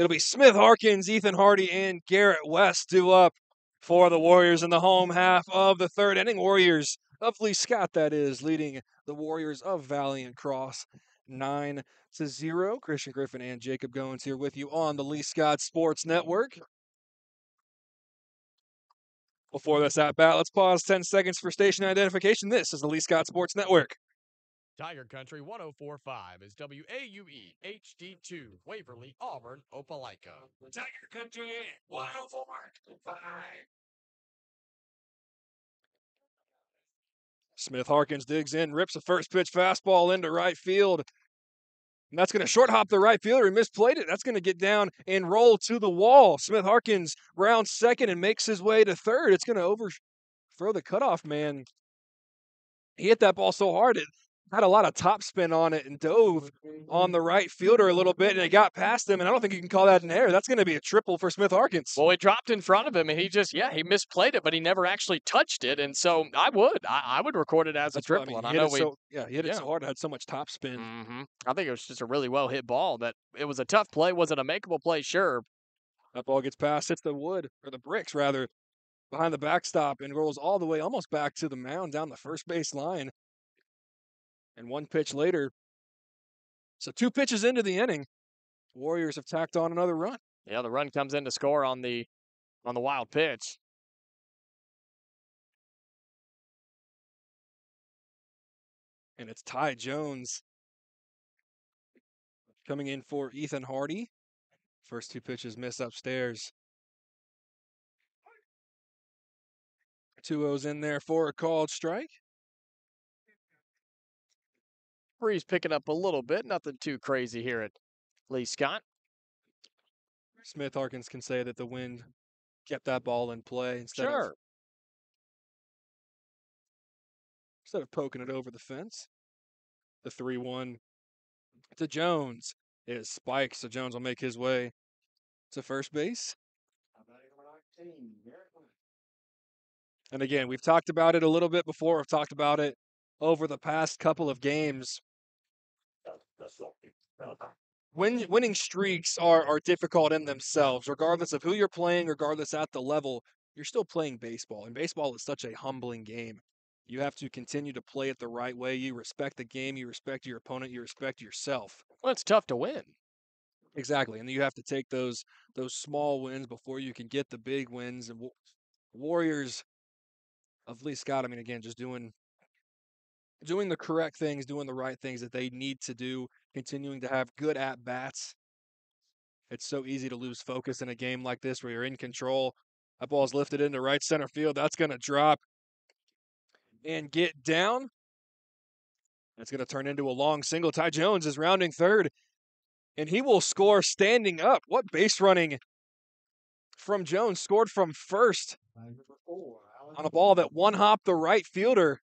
It'll be Smith Harkins, Ethan Hardy, and Garrett West due up for the Warriors in the home half of the third inning. Warriors of Lee Scott, that is, leading the Warriors of Valiant Cross nine to zero. Christian Griffin and Jacob Goins here with you on the Lee Scott Sports Network. Before this at bat, let's pause 10 seconds for station identification. This is the Lee Scott Sports Network. Tiger Country 1045 is WAUE HD2, Waverly, Auburn, Opelika. Tiger Country 104.5. Smith Harkins digs in, rips a first pitch fastball into right field. And that's going to short hop the right fielder. He misplayed it. That's going to get down and roll to the wall. Smith Harkins rounds second and makes his way to third. It's going to overthrow the cutoff man. He hit that ball so hard it had a lot of top spin on it and dove on the right fielder a little bit and it got past him. And I don't think you can call that an error. That's going to be a triple for Smith Harkins. Well, it dropped in front of him, and he just, yeah, he misplayed it, but he never actually touched it. And so I would, I, I would record it as a That's I triple. mean. and I know we, so, yeah, he hit it so hard. It had so much top spin. hmm I think it was just a really well hit ball. That it was a tough play. Was it a makeable play? Sure. That ball gets past, hits the wood, or the bricks rather, behind the backstop and rolls all the way almost back to the mound down the first base line. And one pitch later, so two pitches into the inning, Warriors have tacked on another run. Yeah, the run comes in to score on the on the wild pitch. And it's Ty Jones coming in for Ethan Hardy. First two pitches miss upstairs. Two O's in there for a called strike. Breeze picking up a little bit. Nothing too crazy here at Lee Scott. Smith Harkins can say that the wind kept that ball in play instead of instead of poking it over the fence. The 3 1 to Jones is spiked, so Jones will make his way to first base. And again, we've talked about it a little bit before. We've talked about it over the past couple of games. Win, winning streaks are, are difficult in themselves, regardless of who you're playing, regardless at the level. You're still playing baseball, and baseball is such a humbling game. You have to continue to play it the right way. You respect the game, you respect your opponent, you respect yourself. Well, it's tough to win. Exactly, and you have to take those those small wins before you can get the big wins. And Warriors of Lee Scott, I mean, again, just doing doing the correct things, doing the right things that they need to do, continuing to have good at bats. It's so easy to lose focus in a game like this where you're in control. That ball's lifted into right center field. That's going to drop and get down. That's going to turn into a long single. Ty Jones is rounding third, and he will score standing up. What base running from Jones scored from first on a ball that one hopped the right fielder.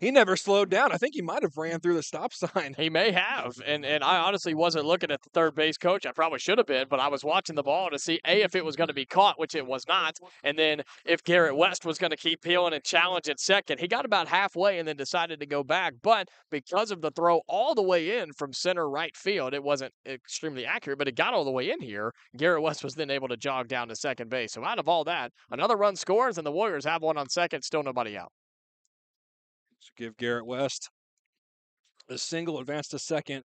He never slowed down. I think he might have ran through the stop sign. He may have, and and I honestly wasn't looking at the third base coach. I probably should have been, but I was watching the ball to see a if it was going to be caught, which it was not, and then if Garrett West was going to keep peeling and challenge at second. He got about halfway and then decided to go back, but because of the throw all the way in from center right field, it wasn't extremely accurate, but it got all the way in here. Garrett West was then able to jog down to second base. So out of all that, another run scores, and the Warriors have one on second, still nobody out. Give Garrett West a single advance to second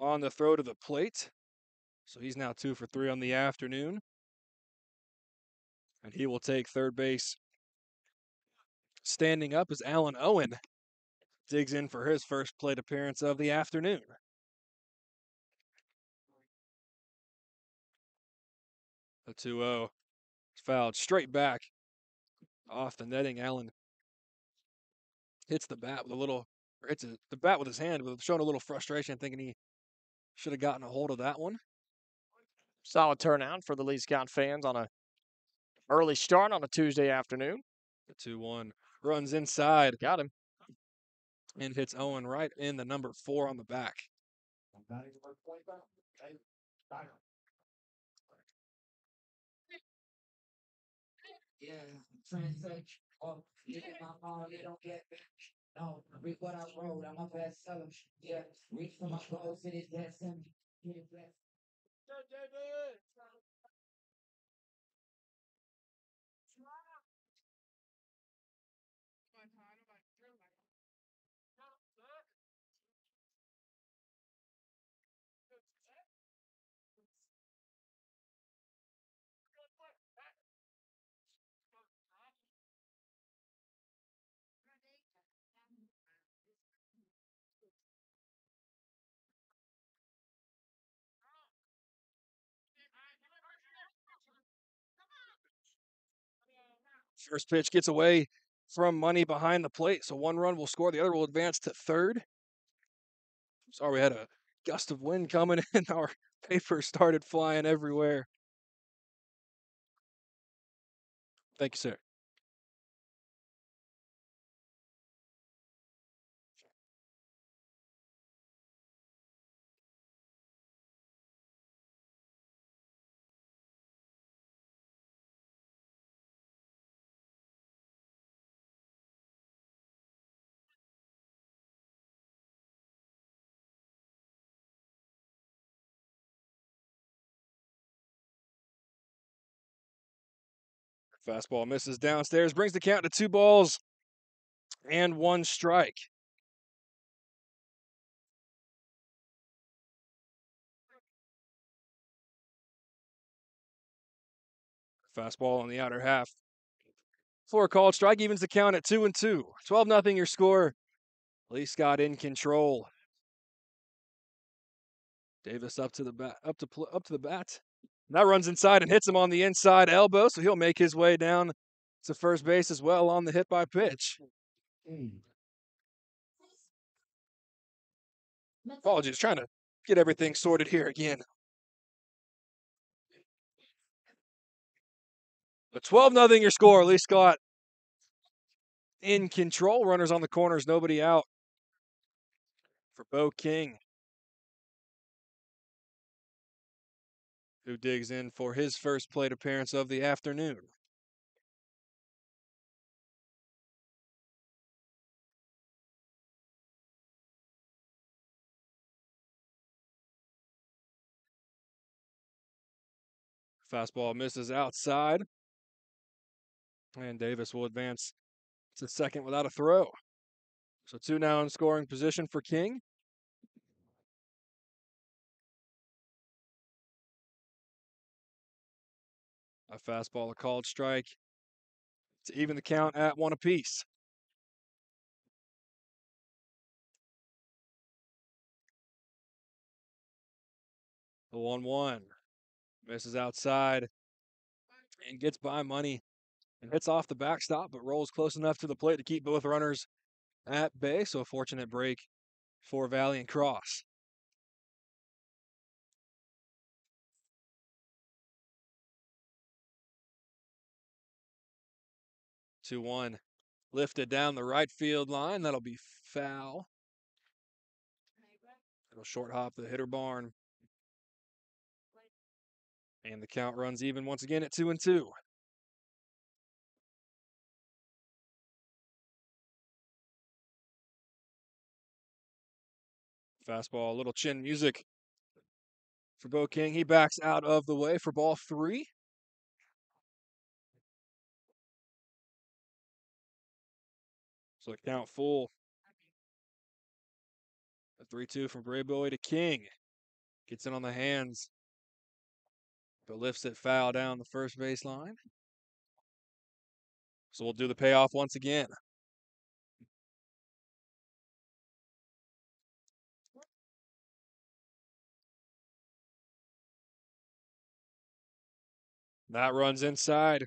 on the throw to the plate. So he's now two for three on the afternoon. And he will take third base. Standing up is Alan Owen. Digs in for his first plate appearance of the afternoon. The 2 0 fouled straight back off the netting. Allen hits the bat with a little, or hits it- the bat with his hand, with showing a little frustration, thinking he should have gotten a hold of that one. Solid turnout for the Lee Scott fans on a early start on a Tuesday afternoon. The 2 1 runs inside Got him. and hits Owen right in the number four on the back. Yeah, Oh, yeah, my mom, they don't get. No, read what I wrote. I'm a bestseller. Yeah, reach for my goals. It is simple. Get it back. First pitch gets away from money behind the plate. So one run will score, the other will advance to third. Sorry, we had a gust of wind coming [LAUGHS] and our paper started flying everywhere. Thank you, sir. Fastball misses downstairs, brings the count to two balls and one strike. Fastball on the outer half. For a called strike evens the count at two and two. 12 nothing your score. Lee Scott in control. Davis up to the bat, up to pl- up to the bat. That runs inside and hits him on the inside elbow, so he'll make his way down to first base as well on the hit by pitch. Apologies, trying to get everything sorted here again. But 12 nothing your score. Lee Scott in control. Runners on the corners, nobody out for Bo King. Who digs in for his first plate appearance of the afternoon. Fastball misses outside. And Davis will advance to second without a throw. So two now in scoring position for King. A fastball, a called strike to even the count at one apiece. The 1 1 misses outside and gets by money and hits off the backstop, but rolls close enough to the plate to keep both runners at bay. So a fortunate break for Valiant Cross. Two one, lifted down the right field line. That'll be foul. It'll short hop the hitter barn. And the count runs even once again at two and two. Fastball, a little chin music for Bo King. He backs out of the way for ball three. So count full. A 3 2 from Brayboy to King. Gets in on the hands, but lifts it foul down the first baseline. So we'll do the payoff once again. That runs inside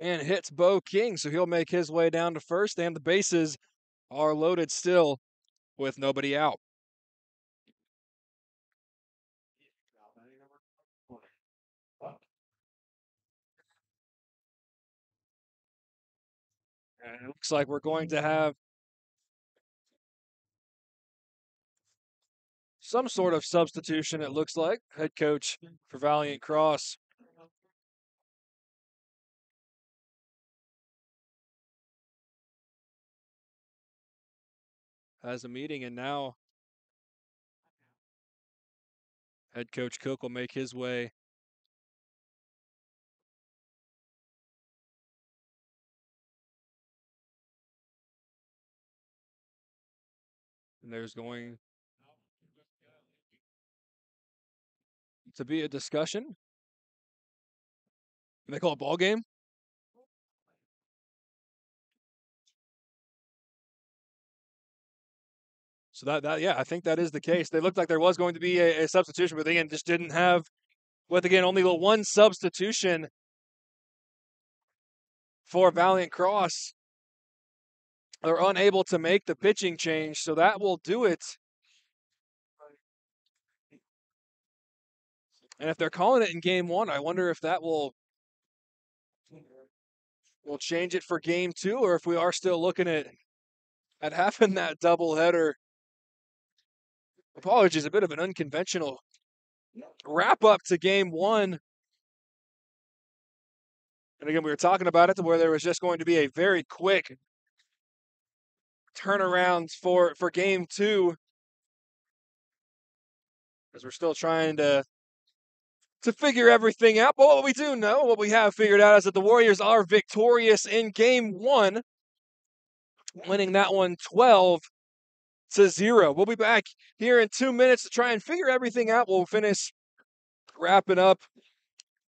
and hits Bo King, so he'll make his way down to first, and the bases are loaded still with nobody out. And it looks like we're going to have some sort of substitution, it looks like. Head coach for Valiant Cross has a meeting, and now head coach Cook will make his way. And there's going to be a discussion. Can they call a ball game? So that that yeah, I think that is the case. They looked like there was going to be a, a substitution, but again, just didn't have with again only the one substitution for Valiant Cross. They're unable to make the pitching change, so that will do it. And if they're calling it in game one, I wonder if that will will change it for game two, or if we are still looking at at having that doubleheader apologies, a bit of an unconventional wrap up to game one. And again, we were talking about it to where there was just going to be a very quick turnaround for for game two. Because we're still trying to to figure everything out. But what we do know, what we have figured out is that the Warriors are victorious in game one, winning that one 12 to zero. We'll be back here in two minutes to try and figure everything out. We'll finish wrapping up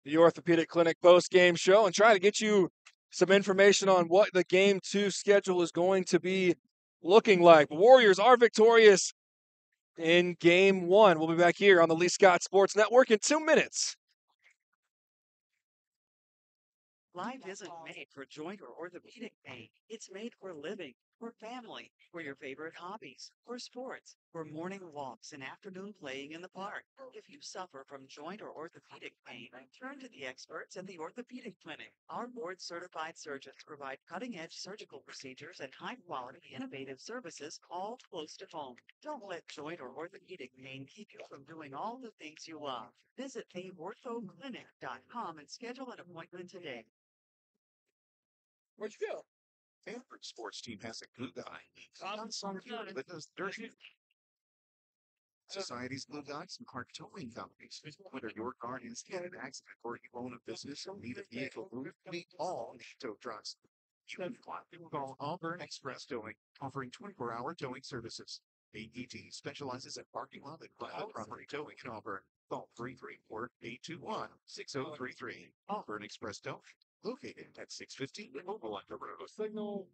the Orthopedic Clinic post game show and try to get you some information on what the game two schedule is going to be looking like. The Warriors are victorious in game one. We'll be back here on the Lee Scott Sports Network in two minutes. Life isn't made for joint or orthopedic pain. It's made for living, for family, for your favorite hobbies, for sports, for morning walks and afternoon playing in the park. If you suffer from joint or orthopedic pain, turn to the experts at the Orthopedic Clinic. Our board certified surgeons provide cutting edge surgical procedures and high quality, innovative services all close to home. Don't let joint or orthopedic pain keep you from doing all the things you love. Visit theorthoclinic.com and schedule an appointment today. Where'd you go? Stanford sports team has a glue guy. Um, Not some kid that does dirty. Society's glue guys and car towing companies. Whether your car is in an accident or you own a business or need a vehicle we all need tow trucks. you one, call Auburn Express Towing, offering 24-hour towing services. AET specializes in parking lot and private oh, property towing in Auburn. Call 334-821-6033. Auburn Express Towing, located at 615 Opelika Road. Signal.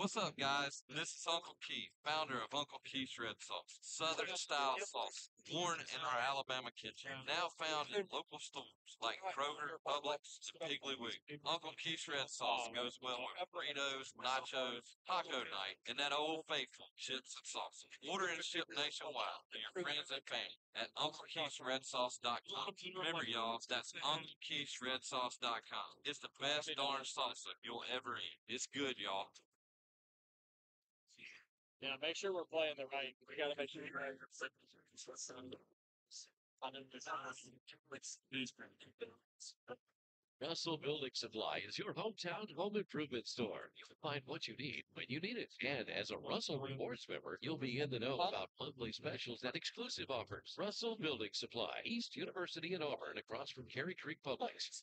What's up, guys? This is Uncle Keith, founder of Uncle Keith's Red Sauce, Southern style sauce, born in our Alabama kitchen, now found in local stores like Kroger, Publix, and Piggly Wiggly. Uncle Keith's Red Sauce goes well with burritos, nachos, taco night, and that old faithful chips and salsa. Order and ship nationwide to your friends and family at UncleKeith'sRedSauce.com. Remember, y'all, that's UncleKeith'sRedSauce.com. It's the best darn salsa you'll ever eat. It's good, y'all. Yeah, make sure we're playing the right. We got to make sure we're Russell Building Supply is your hometown home improvement store. You'll find what you need when you need it. And as a Russell Rewards member, you'll be in the know about monthly specials and exclusive offers. Russell Building Supply, East University in Auburn, across from Cary Creek Publix.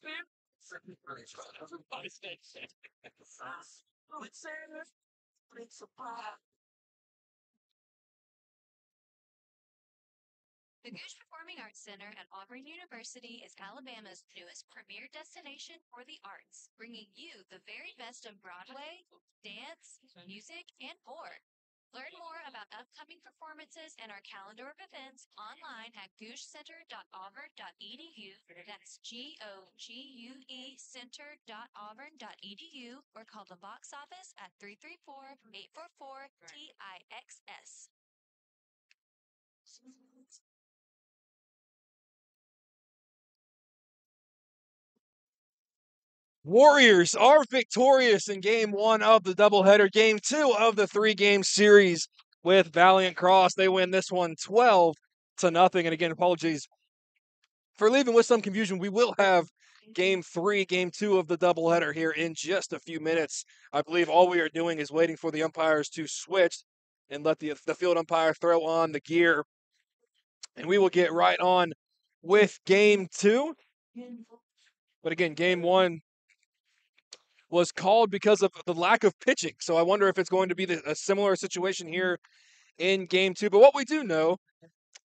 The Gogue Performing Arts Center at Auburn University is Alabama's newest premier destination for the arts, bringing you the very best of Broadway, dance, music, and more. Learn more about upcoming performances and our calendar of events online at goguecenter.auburn.edu. That's G O G U E center.auburn.edu or call the box office at 334 844 TIXS. Warriors are victorious in game one of the doubleheader, game two of the three game series with Valiant Cross. They win this one 12 to nothing. And again, apologies for leaving with some confusion. We will have game three, game two of the doubleheader here in just a few minutes. I believe all we are doing is waiting for the umpires to switch and let the, the field umpire throw on the gear. And we will get right on with game two. But again, game one was called because of the lack of pitching. So I wonder if it's going to be the, a similar situation here in game two. But what we do know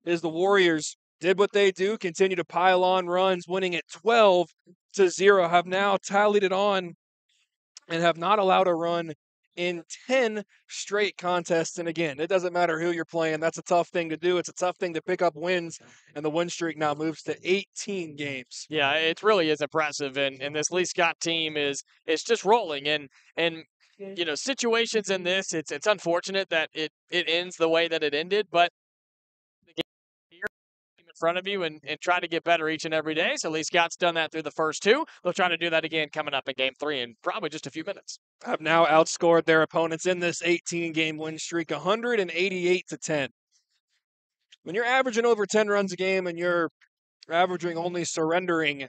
is the Warriors did what they do, continue to pile on runs, winning at 12 to 0, have now tallied it on and have not allowed a run in 10 straight contests. And again, it doesn't matter who you're playing. That's a tough thing to do. It's a tough thing to pick up wins. And the win streak now moves to 18 games. Yeah, it really is impressive, and and this Lee Scott team is it's just rolling, and and you know situations in this, it's it's unfortunate that it it ends the way that it ended, but front of you and, and try to get better each and every day. So Lee Scott's done that through the first two. They'll try to do that again coming up in game three in probably just a few minutes. Have now outscored their opponents in this 18 game win streak 188 to 10. When you're averaging over 10 runs a game and you're averaging only surrendering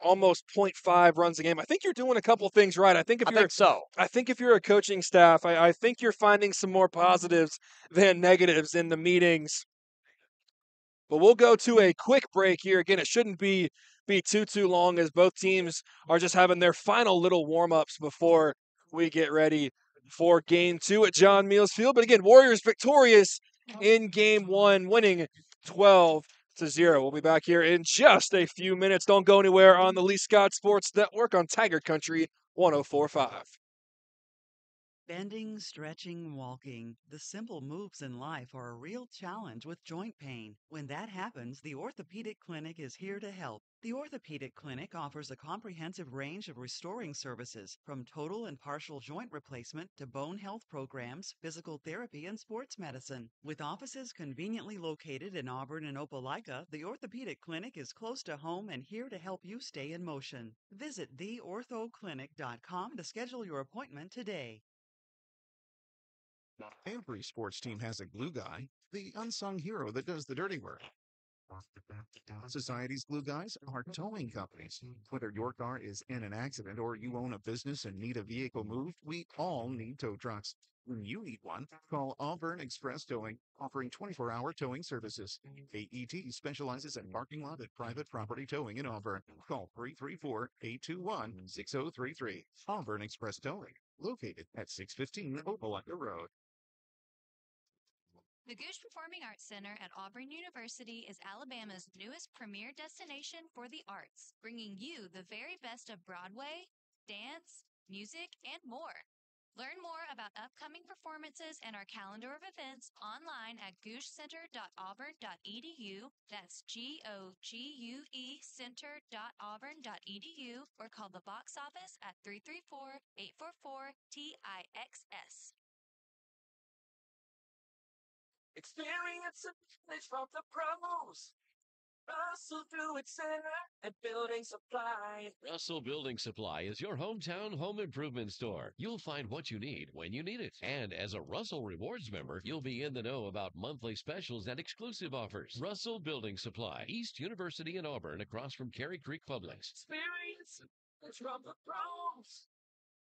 almost 0.5 runs a game, I think you're doing a couple things right. I think if I you're think so. I think if you're a coaching staff, I, I think you're finding some more positives than negatives in the meetings. But we'll go to a quick break here. Again, it shouldn't be be too too long as both teams are just having their final little warm ups before we get ready for game two at John Mills Field. But again, Warriors victorious in game one, winning 12 to 0. We'll be back here in just a few minutes. Don't go anywhere on the Lee Scott Sports Network on Tiger Country 1045. Bending, stretching, walking. The simple moves in life are a real challenge with joint pain. When that happens, the Orthopedic Clinic is here to help. The Orthopedic Clinic offers a comprehensive range of restoring services, from total and partial joint replacement to bone health programs, physical therapy, and sports medicine. With offices conveniently located in Auburn and Opelika, the Orthopedic Clinic is close to home and here to help you stay in motion. Visit theorthoclinic.com to schedule your appointment today. Every sports team has a glue guy, the unsung hero that does the dirty work. Society's Glue Guys are towing companies. Whether your car is in an accident or you own a business and need a vehicle moved, we all need tow trucks. When you need one, call Auburn Express Towing, offering 24 hour towing services. AET specializes in parking lot and private property towing in Auburn. Call 334 821 6033. Auburn Express Towing, located at 615 Opelika Road. The Gogue Performing Arts Center at Auburn University is Alabama's newest premier destination for the arts, bringing you the very best of Broadway, dance, music, and more. Learn more about upcoming performances and our calendar of events online at goguecenter.auburn.edu. That's G O G U E center.auburn.edu or call the box office at 334 844 TIXS. Experience a knowledge from the pros. Russell Do it Center at Building Supply. Russell Building Supply is your hometown home improvement store. You'll find what you need when you need it. And as a Russell Rewards member, you'll be in the know about monthly specials and exclusive offers. Russell Building Supply, East University in Auburn, across from Cary Creek Publix. Experience knowledge from the pros.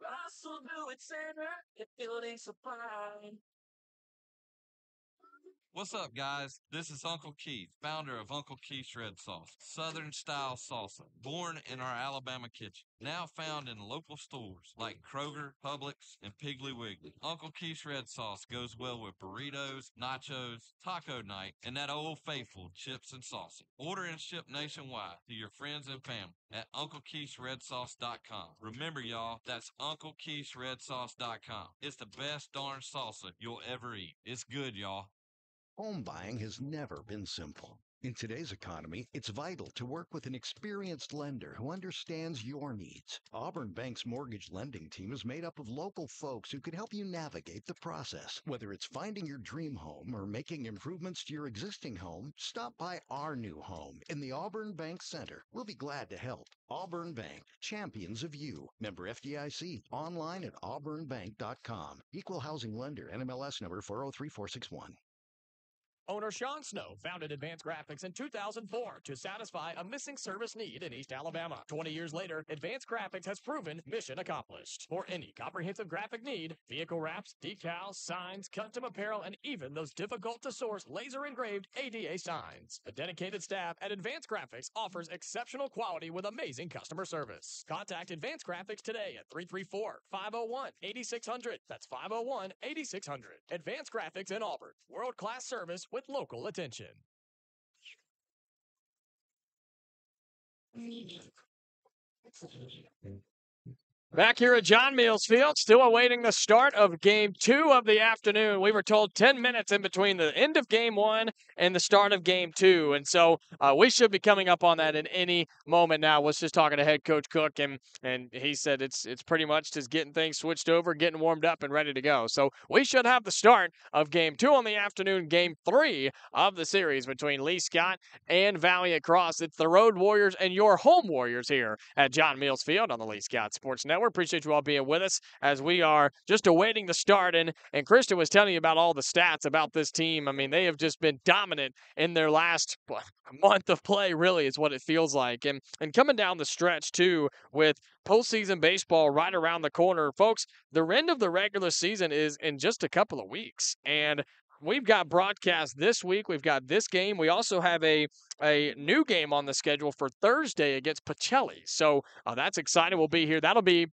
Russell Do it Center at Building Supply. What's up, guys? This is Uncle Keith, founder of Uncle Keith's Red Sauce, Southern style salsa, born in our Alabama kitchen, now found in local stores like Kroger, Publix, and Piggly Wiggly. Uncle Keith's Red Sauce goes well with burritos, nachos, taco night, and that old faithful chips and salsa. Order and ship nationwide to your friends and family at UncleKeith'sRedSauce.com. Remember, y'all, that's UncleKeith'sRedSauce.com. It's the best darn salsa you'll ever eat. It's good, y'all. Home buying has never been simple. In today's economy, it's vital to work with an experienced lender who understands your needs. Auburn Bank's mortgage lending team is made up of local folks who can help you navigate the process. Whether it's finding your dream home or making improvements to your existing home, stop by our new home in the Auburn Bank Center. We'll be glad to help. Auburn Bank, champions of you. Member FDIC, online at auburnbank.com. Equal housing lender, NMLS number 403461. Owner Sean Snow founded Advanced Graphics in 2004 to satisfy a missing service need in East Alabama. 20 years later, Advanced Graphics has proven mission accomplished. For any comprehensive graphic need, vehicle wraps, decals, signs, custom apparel, and even those difficult to source laser engraved ADA signs. The dedicated staff at Advanced Graphics offers exceptional quality with amazing customer service. Contact Advanced Graphics today at 334 501 8600. That's 501 8600. Advanced Graphics in Auburn. World class service with local attention. [LAUGHS] Back here at John Mills Field, still awaiting the start of game two of the afternoon. We were told 10 minutes in between the end of game one and the start of game two. And so uh, we should be coming up on that in any moment now. Was just talking to head coach Cook, and, and he said it's it's pretty much just getting things switched over, getting warmed up, and ready to go. So we should have the start of game two on the afternoon, game three of the series between Lee Scott and Valiant Cross. It's the Road Warriors and your home Warriors here at John Mills Field on the Lee Scott Sports Network. We appreciate you all being with us as we are just awaiting the start. And, and Christian was telling you about all the stats about this team. I mean, they have just been dominant in their last [LAUGHS] month of play, really, is what it feels like. And, and coming down the stretch, too, with postseason baseball right around the corner. Folks, the end of the regular season is in just a couple of weeks. And We've got broadcast this week. We've got this game. We also have a a new game on the schedule for Thursday against Pacelli. So uh, that's exciting. We'll be here. That'll be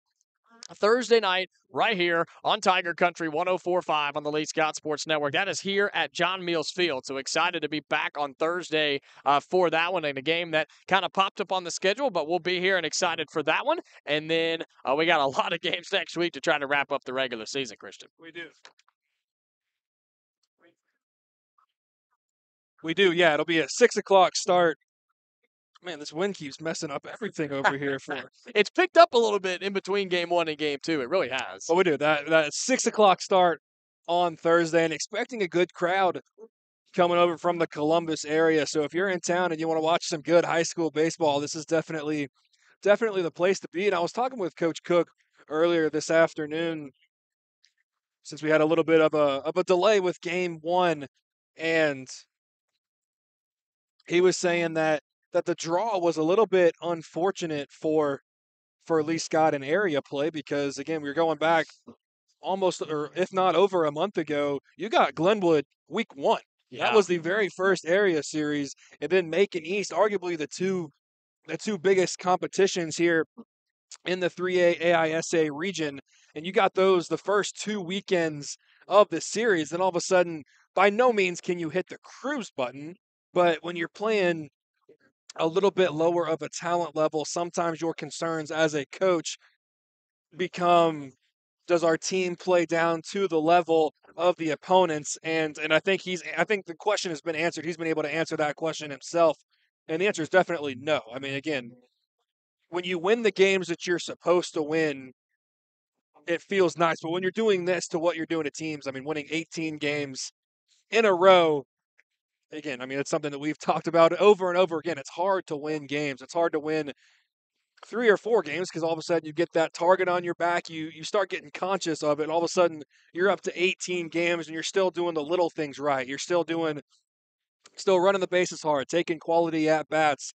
Thursday night right here on Tiger Country 1045 on the Lee Scott Sports Network. That is here at John Mills Field. So excited to be back on Thursday uh, for that one in a game that kind of popped up on the schedule, but we'll be here and excited for that one. And then uh, we got a [LAUGHS] lot of games next week to try to wrap up the regular season, Christian. We do. We do, yeah. It'll be a six o'clock start. Man, this wind keeps messing up everything over here for. [LAUGHS] it's picked up a little bit in between game one and game two. It really has. But we do that. That six o'clock start on Thursday, and expecting a good crowd coming over from the Columbus area. So if you're in town and you want to watch some good high school baseball, this is definitely definitely the place to be. And I was talking with Coach Cook earlier this afternoon, since we had a little bit of a of a delay with game one, and he was saying that that the draw was a little bit unfortunate for for Lee Scott in area play because again we are going back almost or if not over a month ago. You got Glenwood week one. Yeah. That was the very first area series, and then Macon East, arguably the two the two biggest competitions here in the 3A AISA region. And you got those the first two weekends of the series. Then all of a sudden, by no means can you hit the cruise button, but when you're playing a little bit lower of a talent level, sometimes your concerns as a coach become does our team play down to the level of the opponents and and I think he's I think the question has been answered. He's been able to answer that question himself. And the answer is definitely no. I mean again, when you win the games that you're supposed to win, it feels nice. But when you're doing this to what you're doing to teams, I mean winning 18 games in a row again, I mean it's something that we've talked about over and over again. It's hard to win games. It's hard to win three or four games because all of a sudden you get that target on your back. You you start getting conscious of it. All of a sudden you're up to 18 games and you're still doing the little things right. You're still doing, still running the bases hard, taking quality at bats.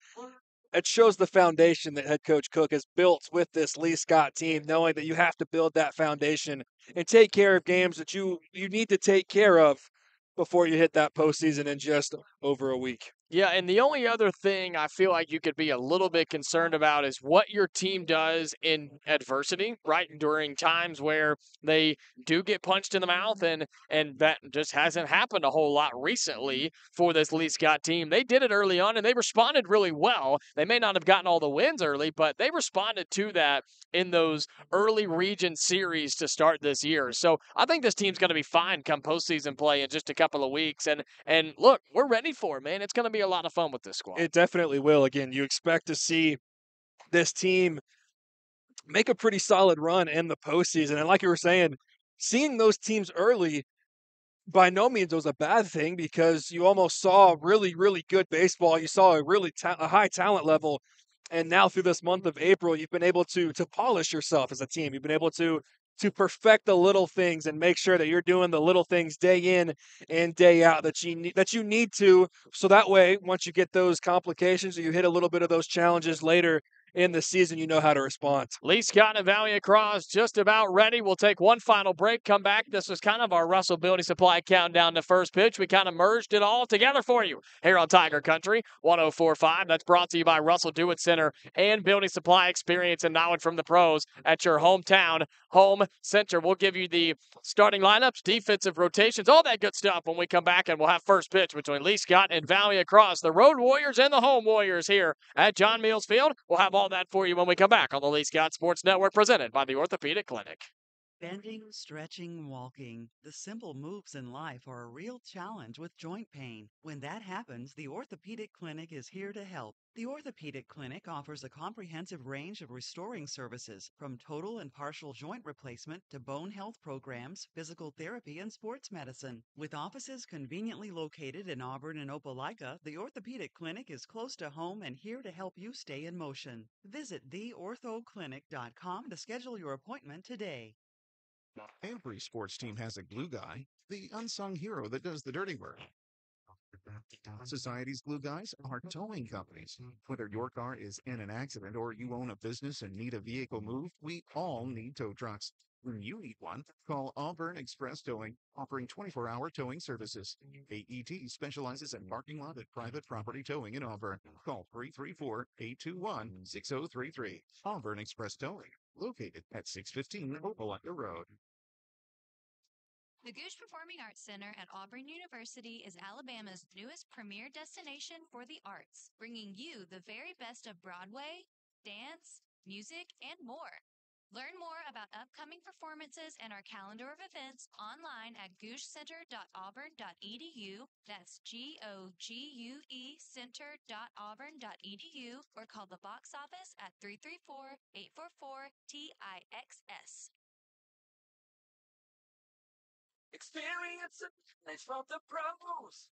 It shows the foundation that head coach Cook has built with this Lee Scott team, knowing that you have to build that foundation and take care of games that you you need to take care of before you hit that postseason and just over a week. Yeah, and the only other thing I feel like you could be a little bit concerned about is what your team does in adversity, right? During times where they do get punched in the mouth and and that just hasn't happened a whole lot recently for this Lee Scott team. They did it early on and they responded really well. They may not have gotten all the wins early, but they responded to that in those early region series to start this year. So I think this team's going to be fine come postseason play in just a couple of weeks. And and look, we're ready for it, man. It's going to be a lot of fun with this squad. It definitely will. Again, you expect to see this team make a pretty solid run in the postseason. And like you were saying, seeing those teams early by no means was a bad thing because you almost saw really, really good baseball. You saw a really ta- a high talent level. And now through this month of April, you've been able to to polish yourself as a team. You've been able to to perfect the little things and make sure that you're doing the little things day in and day out that you need that you need to so that way once you get those complications or you hit a little bit of those challenges later in the season you know how to respond. Lee Scott and Valiant Cross just about ready. We'll take one final break, come back. This was kind of our Russell Building Supply countdown to first pitch. We kind of merged it all together for you here on Tiger Country 1045. That's brought to you by Russell Do It Center and Building Supply Experience and knowledge from the pros at your hometown home center. We'll give you the starting lineups, defensive rotations, all that good stuff when we come back, and we'll have first pitch between Lee Scott and Valiant Cross, the Road Warriors and the Home Warriors here at John Mills Field. We'll have all that for you when we come back on the Lee Scott Sports Network presented by the Orthopedic Clinic. Bending, stretching, walking. The simple moves in life are a real challenge with joint pain. When that happens, the Orthopedic Clinic is here to help. The Orthopedic Clinic offers a comprehensive range of restoring services, from total and partial joint replacement to bone health programs, physical therapy, and sports medicine. With offices conveniently located in Auburn and Opelika, the Orthopedic Clinic is close to home and here to help you stay in motion. Visit theorthoclinic.com to schedule your appointment today. Every sports team has a glue guy, the unsung hero that does the dirty work. Society's glue guys are towing companies. Whether your car is in an accident or you own a business and need a vehicle moved, we all need tow trucks. When you need one, call Auburn Express Towing, offering 24 hour towing services. AET specializes in parking lot and private property towing in Auburn. Call 334 821 6033. Auburn Express Towing, located at 615 Opelika Road. The Gogue Performing Arts Center at Auburn University is Alabama's newest premier destination for the arts, bringing you the very best of Broadway, dance, music, and more. Learn more about upcoming performances and our calendar of events online at goguecenter.auburn.edu. That's G O G U E center.auburn.edu or call the box office at 334 844 TIXS. Experience it from the pros.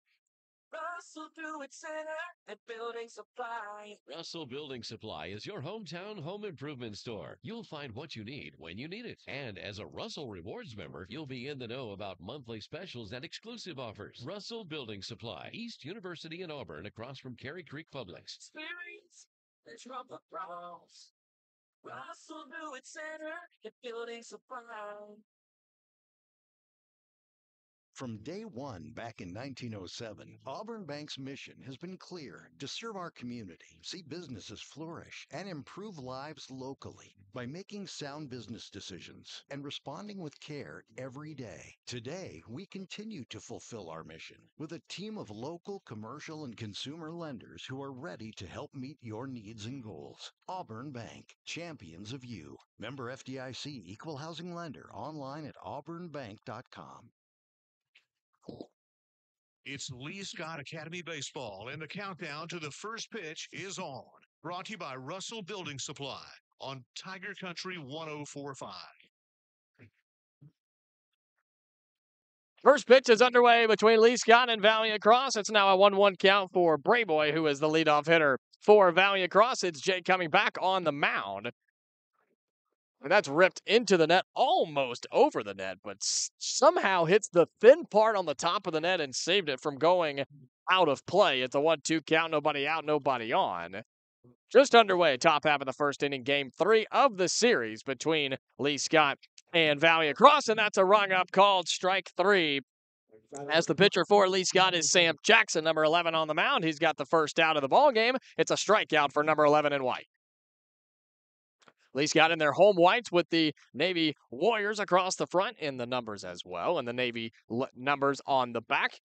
Russell Do it Center and Building Supply. Russell Building Supply is your hometown home improvement store. You'll find what you need when you need it. And as a Russell Rewards member, you'll be in the know about monthly specials and exclusive offers. Russell Building Supply, East University in Auburn, across from Cary Creek Publix. Experience the Trump Bronx. Russell Do it Center and Building Supply. From day one back in 1907, mm-hmm. Auburn Bank's mission has been clear to serve our community, see businesses flourish, and improve lives locally by making sound business decisions and responding with care every day. Today, we continue to fulfill our mission with a team of local commercial and consumer lenders who are ready to help meet your needs and goals. Auburn Bank, champions of you. Member FDIC Equal Housing Lender online at auburnbank.com. It's Lee Scott Academy Baseball, and the countdown to the first pitch is on. Brought to you by Russell Building Supply on Tiger Country 1045. First pitch is underway between Lee Scott and Valiant Cross. It's now a 1 1 count for Brayboy, who is the leadoff hitter for Valiant Cross. It's Jake coming back on the mound. And that's ripped into the net, almost over the net, but somehow hits the thin part on the top of the net and saved it from going out of play. It's a 1 2 count, nobody out, nobody on. Just underway, top half of the first inning, game three of the series between Lee Scott and Valiant Cross, and that's a rung up called strike three. As the pitcher for Lee Scott is Sam Jackson, number 11 on the mound. He's got the first out of the ball game. It's a strikeout for number 11 in white. Lee Scott in their home whites with the Navy Warriors across the front in the numbers as well, and the Navy numbers on the back.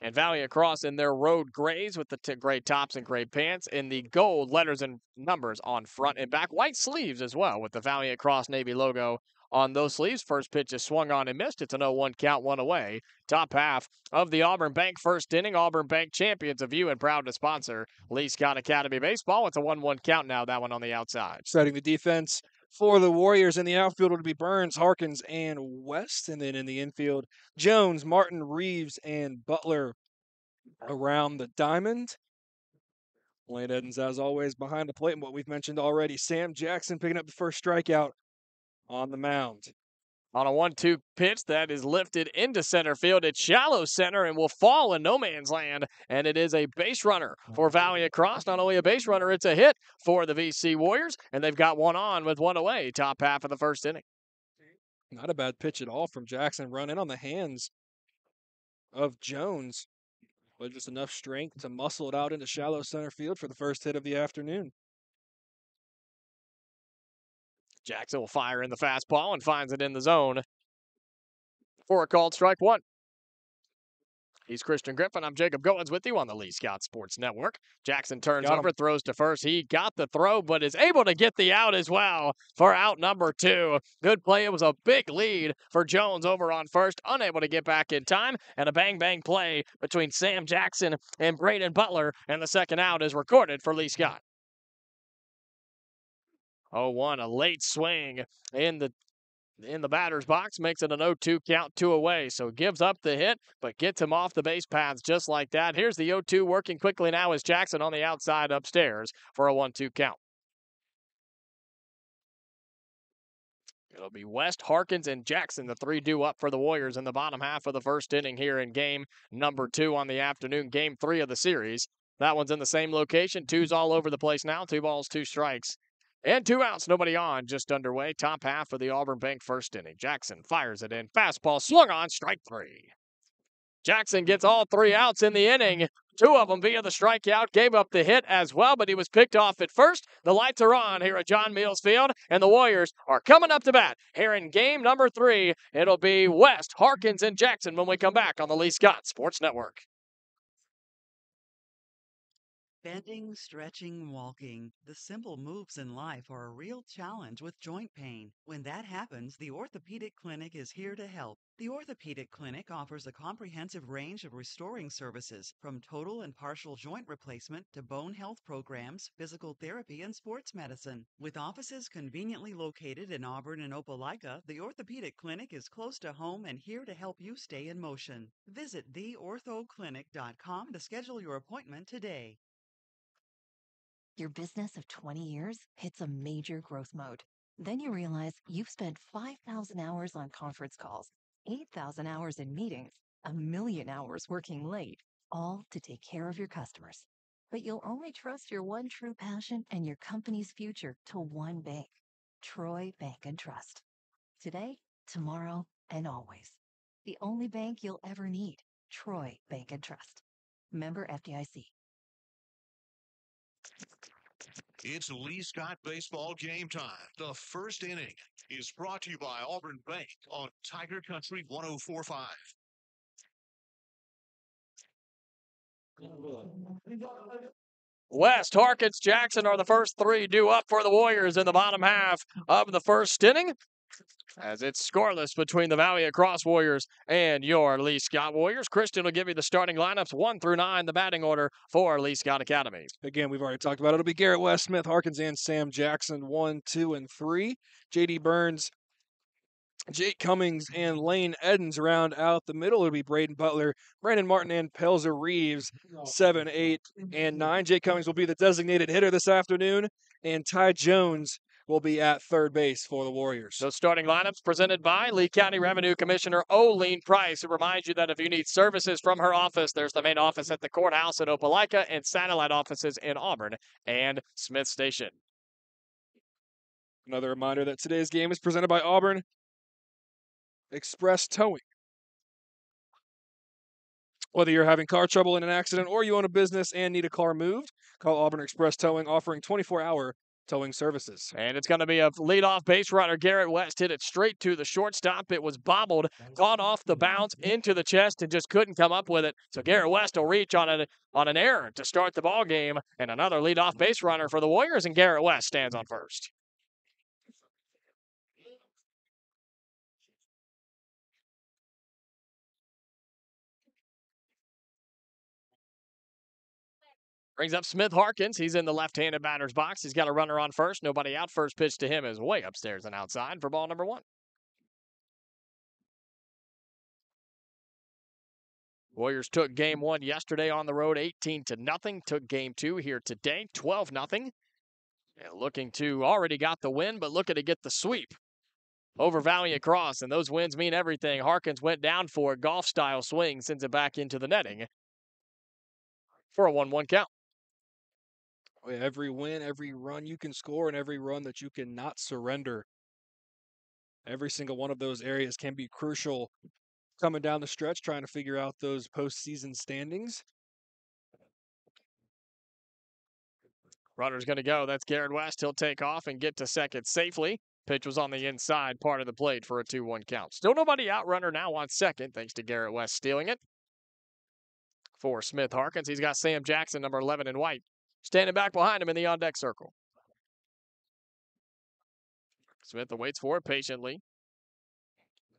And Valiant Cross in their road grays with the t- gray tops and gray pants, in the gold letters and numbers on front and back. White sleeves as well with the Valiant Cross Navy logo on those sleeves. First pitch is swung on and missed. It's an 0 1 count, one away. Top half of the Auburn Bank first inning. Auburn Bank champions of you and proud to sponsor Lee Scott Academy Baseball. It's a 1 1 count now, that one on the outside. Setting the defense for the Warriors in the outfield would be Burns, Harkins, and West. And then in the infield, Jones, Martin, Reeves, and Butler around the diamond. Lane Edens, as always, behind the plate. And what we've mentioned already, Sam Jackson picking up the first strikeout on the mound. On a 1 2 pitch that is lifted into center field. It's shallow center and will fall in no man's land. And it is a base runner for Valiant Cross. Not only a base runner, it's a hit for the VC Warriors. And they've got one on with one away, top half of the first inning. Not a bad pitch at all from Jackson. Run in on the hands of Jones, but just enough strength to muscle it out into shallow center field for the first hit of the afternoon. Jackson will fire in the fastball and finds it in the zone for a called strike one. He's Christian Griffin. I'm Jacob Goins with you on the Lee Scott Sports Network. Jackson turns Got him. over, throws to first. He got the throw, but is able to get the out as well for out number two. Good play. It was a big lead for Jones over on first, unable to get back in time, and a bang bang play between Sam Jackson and Braden Butler, and the second out is recorded for Lee Scott. Oh, one, a late swing in the in the batter's box makes it an 0-2 count, two away. So gives up the hit, but gets him off the base paths just like that. Here's the 0-2 working quickly now as Jackson on the outside upstairs for a 1-2 count. It'll be West, Harkins, and Jackson, the three due up for the Warriors in the bottom half of the first inning here in game number two on the afternoon, game three of the series. That one's in the same location. Two's all over the place now. Two balls, two strikes. And two outs, nobody on, just underway. Top half of the Auburn Bank first inning. Jackson fires it in. Fastball swung on, strike three. Jackson gets all three outs in the inning. Two of them via the strikeout, gave up the hit as well, but he was picked off at first. The lights are on here at John Mills Field, and the Warriors are coming up to bat here in game number three. It'll be West, Harkins, and Jackson when we come back on the Lee Scott Sports Network. Bending, stretching, walking. The simple moves in life are a real challenge with joint pain. When that happens, the Orthopedic Clinic is here to help. The Orthopedic Clinic offers a comprehensive range of restoring services, from total and partial joint replacement to bone health programs, physical therapy, and sports medicine. With offices conveniently located in Auburn and Opelika, the Orthopedic Clinic is close to home and here to help you stay in motion. Visit theorthoclinic.com to schedule your appointment today. Your business of 20 years hits a major growth mode. Then you realize you've spent 5,000 hours on conference calls, 8,000 hours in meetings, a million hours working late, all to take care of your customers. But you'll only trust your one true passion and your company's future to one bank, Troy Bank and Trust. Today, tomorrow, and always. The only bank you'll ever need, Troy Bank and Trust. Member FDIC. It's Lee Scott baseball game time. The first inning is brought to you by Auburn Bank on Tiger Country 1045. West, Harkins, Jackson are the first three due up for the Warriors in the bottom half of the first inning. As it's scoreless between the Valiant Cross Warriors and your Lee Scott Warriors. Christian will give you the starting lineups one through nine, the batting order for Lee Scott Academy. Again, we've already talked about it. It'll be Garrett West, Smith, Harkins, and Sam Jackson, one, two, and three. JD Burns, Jake Cummings, and Lane Edens round out the middle. It'll be Braden Butler, Brandon Martin, and Pelzer Reeves, seven, eight, and nine. Jake Cummings will be the designated hitter this afternoon, and Ty Jones will be at third base for the Warriors. Those starting lineups presented by Lee County Revenue Commissioner Oline Price, who reminds you that if you need services from her office, there's the main office at the courthouse in Opelika and satellite offices in Auburn and Smith Station. Another reminder that today's game is presented by Auburn Express Towing. Whether you're having car trouble in an accident or you own a business and need a car moved, call Auburn Express Towing, offering 24 hour towing services. And it's going to be a leadoff base runner. Garrett West hit it straight to the shortstop. It was bobbled, gone off the bounce into the chest, and just couldn't come up with it. So Garrett West will reach on an on an error to start the ball game, and another leadoff base runner for the Warriors. And Garrett West stands on first. Brings up Smith Harkins. He's in the left-handed batter's box. He's got a runner on first. Nobody out. First pitch to him is way upstairs and outside for ball number one. Warriors took game one yesterday on the road, 18 to nothing. Took game two here today, 12 nothing. Looking to already got the win, but looking to get the sweep over Valiant Cross, and those wins mean everything. Harkins went down for a golf style swing, sends it back into the netting for a 1 1 count. Every win, every run you can score, and every run that you can not surrender. Every single one of those areas can be crucial coming down the stretch, trying to figure out those postseason standings. Runner's going to go. That's Garrett West. He'll take off and get to second safely. Pitch was on the inside part of the plate for a 2 1 count. Still nobody out. Runner now on second, thanks to Garrett West stealing it. For Smith Harkins, he's got Sam Jackson, number 11 in white, standing back behind him in the on deck circle. Smith waits for it patiently.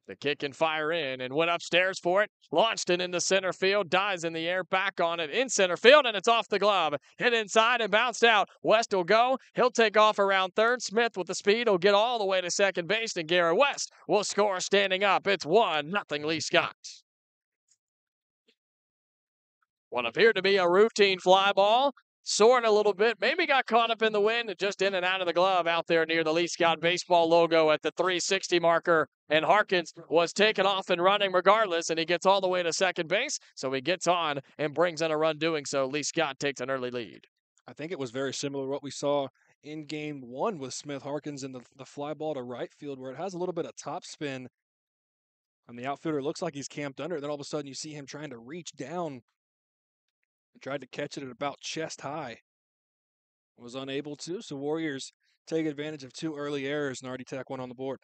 The kick and fire in and went upstairs for it. Launched it into center field. Dies in the air. Back on it in center field. And it's off the glove. Hit inside and bounced out. West will go. He'll take off around third. Smith with the speed will get all the way to second base. And Garrett West will score standing up. It's 1 nothing Lee Scott. What appeared to be a routine fly ball soaring a little bit. Maybe got caught up in the wind and just in and out of the glove out there near the Lee Scott baseball logo at the 360 marker. And Harkins was taken off and running regardless, and he gets all the way to second base. So he gets on and brings in a run doing so. Lee Scott takes an early lead. I think it was very similar to what we saw in game one with Smith Harkins in the, the fly ball to right field, where it has a little bit of top spin. And the outfielder looks like he's camped under. Then all of a sudden, you see him trying to reach down tried to catch it at about chest high. Was unable to, so Warriors take advantage of two early errors and already tack one on the board.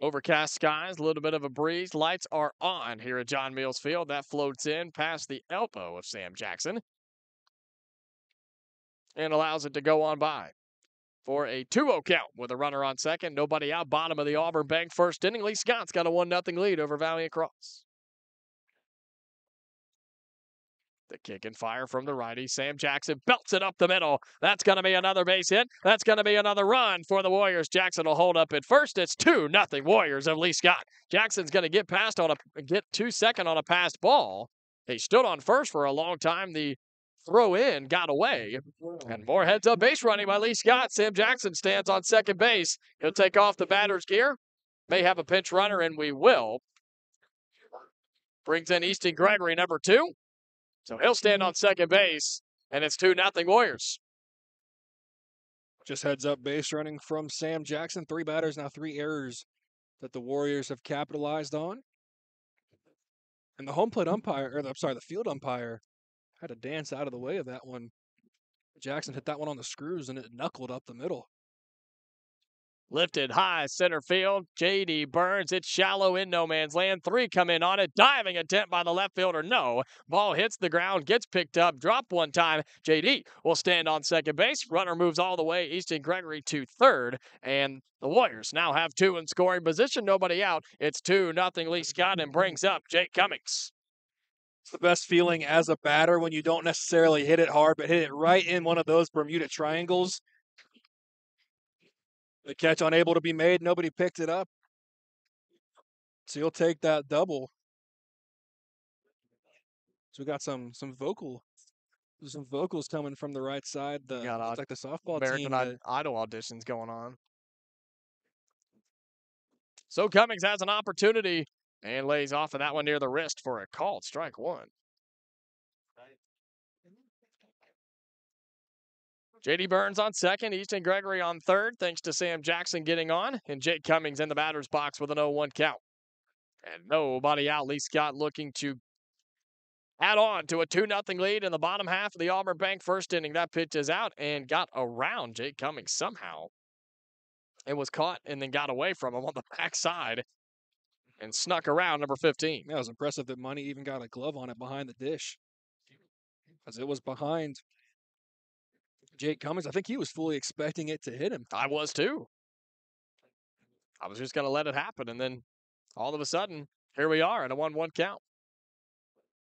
Overcast skies, a little bit of a breeze. Lights are on here at John Mills Field. That floats in past the elbow of Sam Jackson. and allows it to go on by for a 2-0 count with a runner on second. Nobody out. Bottom of the Auburn Bank first inning. Lee Scott's got a 1 0 lead over Valiant Cross. The kick and fire from the righty. Sam Jackson belts it up the middle. That's going to be another base hit. That's going to be another run for the Warriors. Jackson will hold up at first. It's 2 nothing Warriors of Lee Scott. Jackson's going to get past on a get two second on a passed ball. He stood on first for a long time. The throw in got away. And more heads up base running by Lee Scott. Sam Jackson stands on second base. He'll take off the batter's gear. May have a pinch runner, and we will. Brings in Easton Gregory, number two. So he'll stand on second base, and it's 2 nothing Warriors. Just heads up base running from Sam Jackson. Three batters, now three errors that the Warriors have capitalized on. And the home plate umpire, or the, I'm sorry, the field umpire had to dance out of the way of that one. Jackson hit that one on the screws and it knuckled up the middle. Lifted high center field. JD Burns. It's shallow in no man's land. Three come in on it. Diving attempt by the left fielder. No. Ball hits the ground, gets picked up, dropped one time. JD will stand on second base. Runner moves all the way. Easton Gregory to third. And the Warriors now have two in scoring position. Nobody out. It's 2 nothing Lee Scott and brings up Jake Cummings. It's the best feeling as a batter when you don't necessarily hit it hard, but hit it right in one of those Bermuda triangles. The catch unable to be made. Nobody picked it up. So you'll take that double. So we got some some vocal some vocals coming from the right side. The Got a like the softball American team. The- Idol auditions going on. So Cummings has an opportunity and lays off of that one near the wrist for a called strike one. JD Burns on second, Easton Gregory on third, thanks to Sam Jackson getting on, and Jake Cummings in the batter's box with an 0 1 count. And nobody out. Lee Scott looking to add on to a 2 0 lead in the bottom half of the Auburn Bank first inning. That pitch is out and got around Jake Cummings somehow. It was caught and then got away from him on the [LAUGHS] backside and snuck around number 15. Yeah, it was impressive that Money even got a glove on it behind the dish. because it was behind Jake Cummings. I think he was fully expecting it to hit him. I was too. I was just going to let it happen. And then all of a sudden, here we are at a 1 1 count.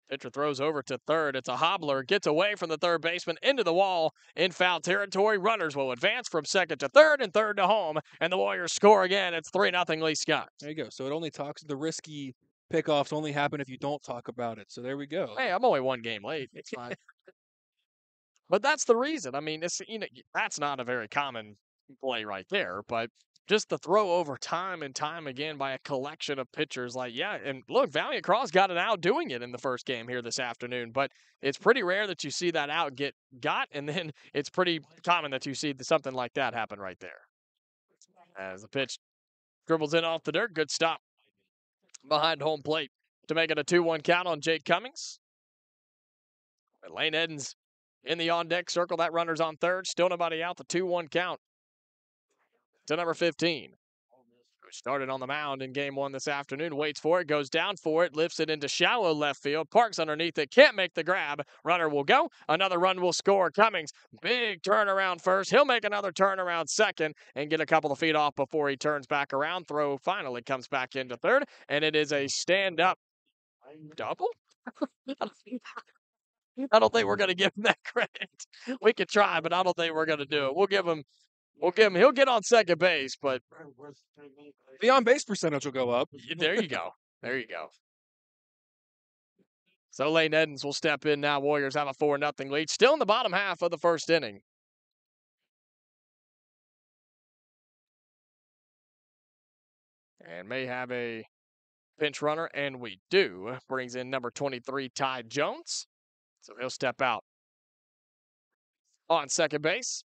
Pitcher throws over to third. It's a hobbler. Gets away from the third baseman into the wall in foul territory. Runners will advance from second to third and third to home. And the Warriors score again. It's 3 0 Lee Scott. There you go. So it only talks the risky pickoffs only happen if you don't talk about it. So there we go. Hey, I'm only one game late. It's fine. But that's the reason. I mean, it's you know that's not a very common play right there, but just the throw over time and time again by a collection of pitchers. Like, yeah, and look, Valiant Cross got it out doing it in the first game here this afternoon, but it's pretty rare that you see that out get got, and then [LAUGHS] it's pretty common that you see something like that happen right there. As the pitch dribbles in off the dirt, good stop behind home plate to make it a 2 1 count on Jake Cummings. Lane Edens in the on deck circle. That runner's on third. Still nobody out. The 2 1 count to number 15. Who started on the mound in game one this afternoon. Waits for it, goes down for it, lifts it into shallow left field, parks underneath it, can't make the grab. Runner will go. Another run will score. Cummings, big turnaround first. He'll make another turnaround second and get a couple of feet off before he turns back around. Throw finally comes back into third, and it is a stand up double. [LAUGHS] I don't think we're going to give him that [LAUGHS] credit. We could try, but I don't think we're going to do it. We'll give him, we'll give him. He'll get on second base, but The on base percentage will go up. there you go, there you go. So Lane Edens will step in now. Warriors have a four nothing lead, still in the bottom half of the first inning. And may have a pinch runner, and we do. Brings in number 23, Ty Jones. So he'll step out on second base.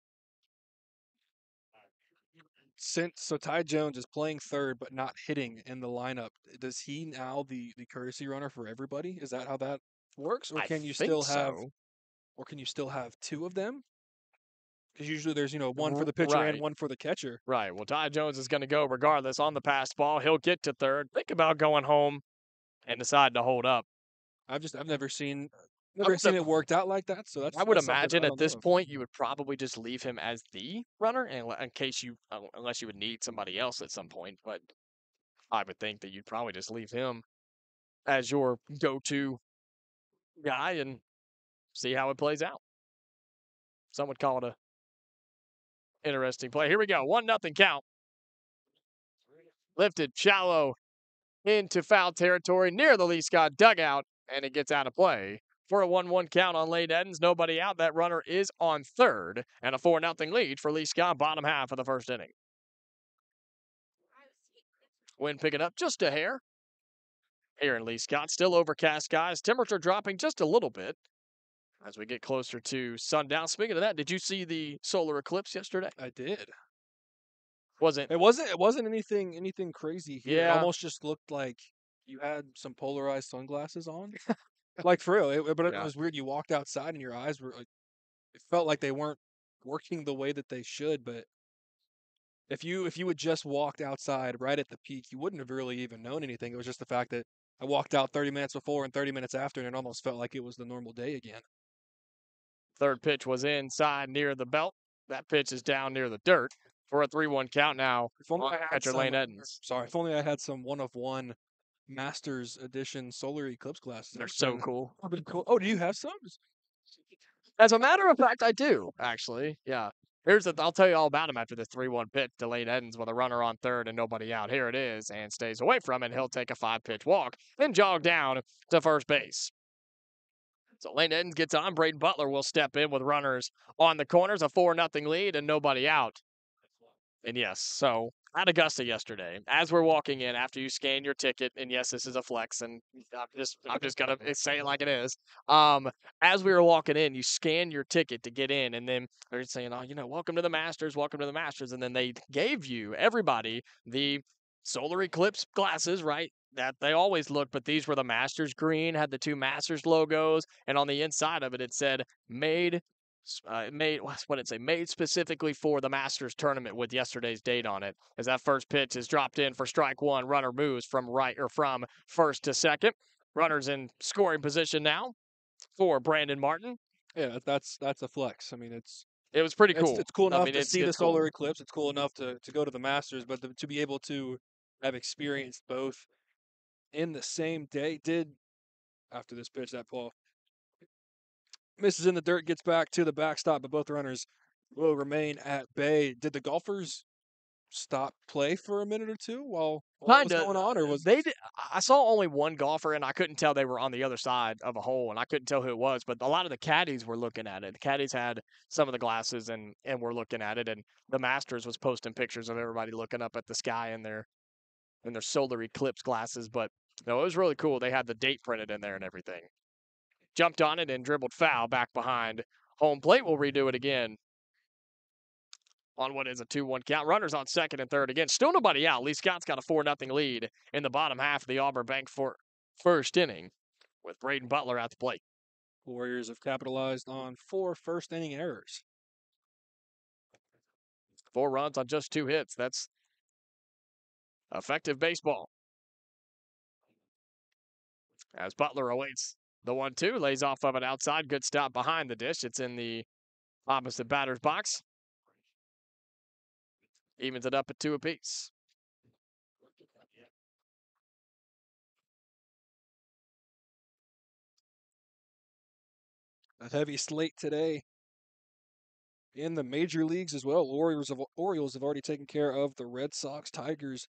Since so Ty Jones is playing third but not hitting in the lineup, does he now the the courtesy runner for everybody? Is that how that works, or I can you think still have, so. or can you still have two of them? Because usually there's you know one for the pitcher right. and one for the catcher. Right. Well, Ty Jones is going to go regardless on the pass ball. He'll get to third. Think about going home and decide to hold up. I've just I've never seen Never seen it worked out like that, so that's. I would that's imagine I at this know. point you would probably just leave him as the runner, in, in case you, uh, unless you would need somebody else at some point. But I would think that you'd probably just leave him as your go-to guy and see how it plays out. Some would call it a interesting play. Here we go, one nothing count. Lifted shallow into foul territory near the Lee Scott dugout, and it gets out of play for a 1 1 count on Lane Edens. Nobody out. That runner is on third, and a 4 0 lead for Lee Scott, bottom half of the first inning. Wind picking up just a hair here in Lee Scott. Still overcast skies. Temperature dropping just a little bit as we get closer to sundown. Speaking of that, did you see the solar eclipse yesterday? I did. Wasn't It wasn't. It wasn't anything. Anything crazy here. It almost just looked like you had some polarized sunglasses on. Like for real. It, but it Yeah. was weird. You walked outside and your eyes were like. It felt like they weren't working the way that they should. But if you if you had just walked outside right at the peak, you wouldn't have really even known anything. It was just the fact that I walked out 30 minutes before and 30 minutes after, and it almost felt like it was the normal day again. Third pitch was inside near the belt. That pitch is down near the dirt for a 3 1 count now. If only on I had catcher some, Lane Edens. Sorry, if only I had some one of one Masters Edition solar eclipse glasses. They're so cool. that'd cool. Oh, do you have some? As a matter of fact, I do actually. Yeah. Here's the. I'll tell you all about him after the three-one pitch to Lane Edens with a runner on third and nobody out. Here it is, and stays away from it. He'll take a five-pitch walk, then jog down to first base. So Lane Edens gets on. Braden Butler will step in with runners on the corners, a four nothing lead, and nobody out. And yes, so at Augusta yesterday, as we're walking in, after you scan your ticket, and yes, this is a flex, and I'm just I'm just gonna [LAUGHS] say it like it is. Um, as we were walking in, you scan your ticket to get in, and then they're saying, "Oh, you know, welcome to the Masters, welcome to the Masters," and then they gave you everybody the solar eclipse glasses, right? That they always look, but these were the Masters green, had the two Masters logos, and on the inside of it, it said "Made." Uh, made [LAUGHS] what did it say? Made specifically for the Masters tournament with yesterday's date on it. As that first pitch is dropped in for strike one, runner moves from right or from first to second. Runners in scoring position now for Brandon Martin. Yeah, that's that's a flex. I mean, it's It was pretty cool. it's cool I enough mean, to it's- see the it's cool. solar eclipse. It's cool enough to to go to the Masters, but to, to be able to have experienced both in the same day did after this pitch that Paul misses in the dirt, gets back to the backstop, but both runners will remain at bay. Did the golfers stop play for a minute or two while, while what was going on, or was They did, I saw only one golfer, and I couldn't tell they were on the other side of a hole, and I couldn't tell who it was. But a lot of the caddies were looking at it. The caddies had some of the glasses, and and were looking at it. And the Masters was posting pictures of everybody looking up at the sky in their in their solar eclipse glasses. But no, it was really cool. They had the date printed in there and everything. Jumped on it and dribbled foul back behind home plate. We'll redo it again on what is a 2 1 count. Runners on second and third again. Still nobody out. Lee Scott's got a 4 0 lead in the bottom half of the Auburn Bank for first inning with Braden Butler at the plate. Warriors have capitalized on four first inning errors? Four runs on just two hits. That's effective baseball. As Butler awaits the 1 2, lays off of it outside. Good stop behind the dish. It's in the opposite batter's box. Evens it up at two apiece. a heavy slate today in the major leagues as well. Orioles have Orioles have already taken care of the Red Sox. Tigers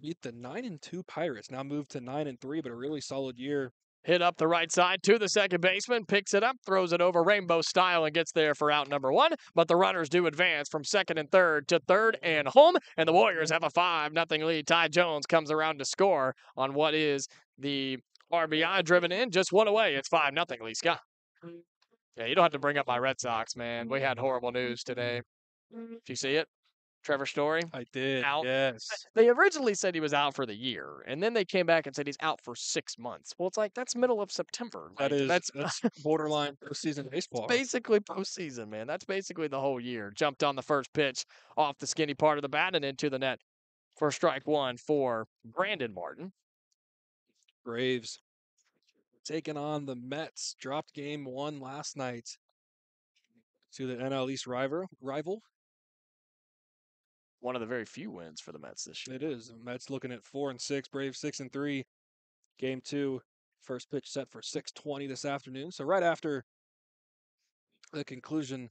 beat the nine and two Pirates. Now moved to nine and three, but a really solid year. Hit up the right side to the second baseman, picks it up, throws it over rainbow style, and gets there for out number one. But the runners do advance from second and third to third and home, and the Warriors have a five nothing lead. Ty Jones comes around to score on what is the RBI driven in, just one away. It's five nothing, Lee Scott. Yeah, you don't have to bring up my Red Sox, man. We had horrible news today. Did you see it? Trevor Story I did. out. Yes. They originally said he was out for the year, and then they came back and said he's out for six months. Well, it's like that's middle of September. Like, is that's that's borderline postseason [LAUGHS] baseball. basically postseason, man. That's basically the whole year. Jumped on the first pitch off the skinny part of the bat and into the net for strike one for Brandon Martin. Braves taking on the Mets. Dropped game one last night to the NL East rival. Rival. One of the very few wins for the Mets this year. It is. The Mets looking at four and six. Braves six and three. Game two, first pitch set for six twenty this afternoon. So right after the conclusion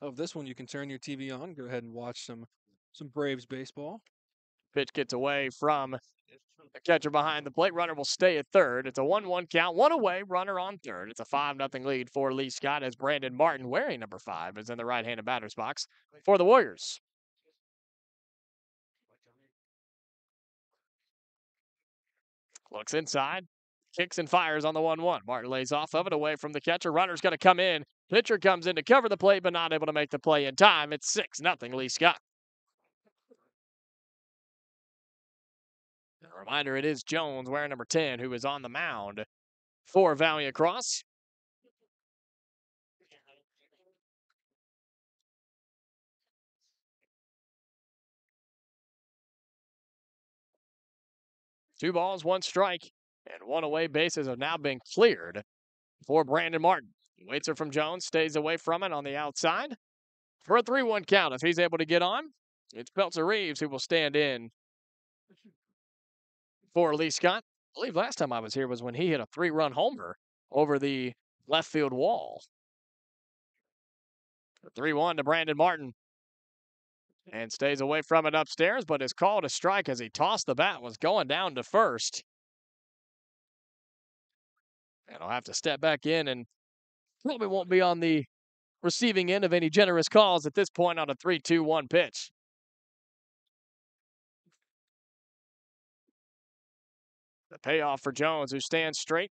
of this one, you can turn your TV on. Go ahead and watch some some Braves baseball. Pitch gets away from the catcher behind the plate. Runner will stay at third. It's a 1 1 count, one away, runner on third. It's a 5 0 lead for Lee Scott as Brandon Martin, wearing number five, is in the right handed batter's box for the Warriors. Looks inside, kicks and fires on the 1 1. Martin lays off of it away from the catcher. Runner's going to come in. Pitcher comes in to cover the plate, but not able to make the play in time. It's 6 0 Lee Scott. A reminder it is Jones wearing number 10 who is on the mound for Valiant Cross. Two balls, one strike, and one away bases have now been cleared for Brandon Martin. Waits her from Jones, stays away from it on the outside for a 3 1 count. If he's able to get on, it's Peltzer Reeves who will stand in for Lee Scott. I believe last time I was here was when he hit a three run homer over the left field wall. 3 1 to Brandon Martin. And stays away from it upstairs, but is called a strike as he tossed the bat, was going down to first. And I'll have to step back in and probably won't be on the receiving end of any generous calls at this point on a 3 2 1 pitch. The payoff for Jones, who stands straight,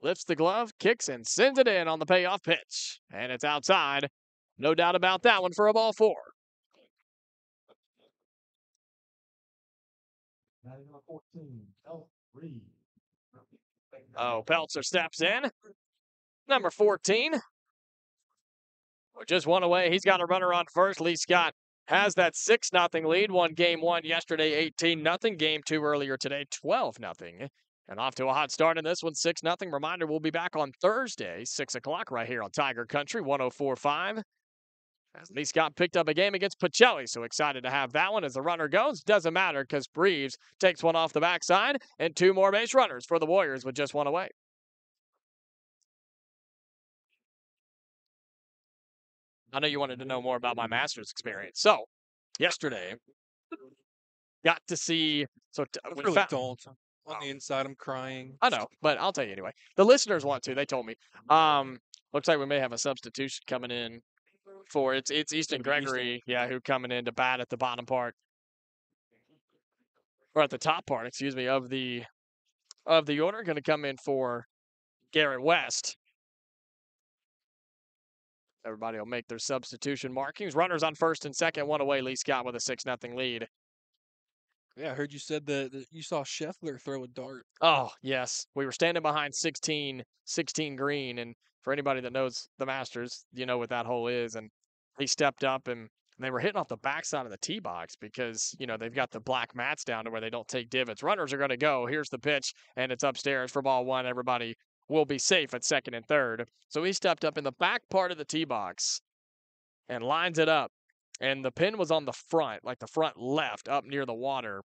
lifts the glove, kicks, and sends it in on the payoff pitch. And it's outside. No doubt about that one for a ball four. Oh, Peltzer steps in. Number 14. Just one away. He's got a runner on first. Lee Scott has that 6 0 lead. Won game one yesterday, 18 0. Game two earlier today, 12 0. And off to a hot start in this one, 6 0. Reminder we'll be back on Thursday, 6 o'clock, right here on Tiger Country 1045. As Lee Scott picked up a game against Pacelli, so excited to have that one as the runner goes. Doesn't matter because Breves takes one off the backside, and two more base runners for the Warriors with just one away. I know you wanted to know more about my Masters experience. So, yesterday, got to see. So, t- I really fa- don't. On the inside, I'm crying. I know, but I'll tell you anyway. The listeners want to. They told me. Um, looks like we may have a substitution coming in for it's it's Easton. Gregory, yeah, who coming in to bat at the bottom part or at the top part, excuse me, of the of the order. Going to come in for Garrett West. Everybody will make their substitution markings. Runners on first and second, one away. Lee Scott with a six nothing lead. Yeah, I heard you said that, that you saw Scheffler throw a dart. Oh, yes. We were standing behind 16, 16 green. And for anybody that knows the Masters, you know what that hole is. And he stepped up and they were hitting off the backside of the tee box because, you know, they've got the black mats down to where they don't take divots. Runners are going to go. Here's the pitch, and it's upstairs for ball one. Everybody will be safe at second and third. So he stepped up in the back part of the tee box and lines it up. And the pin was on the front, like the front left, up near the water,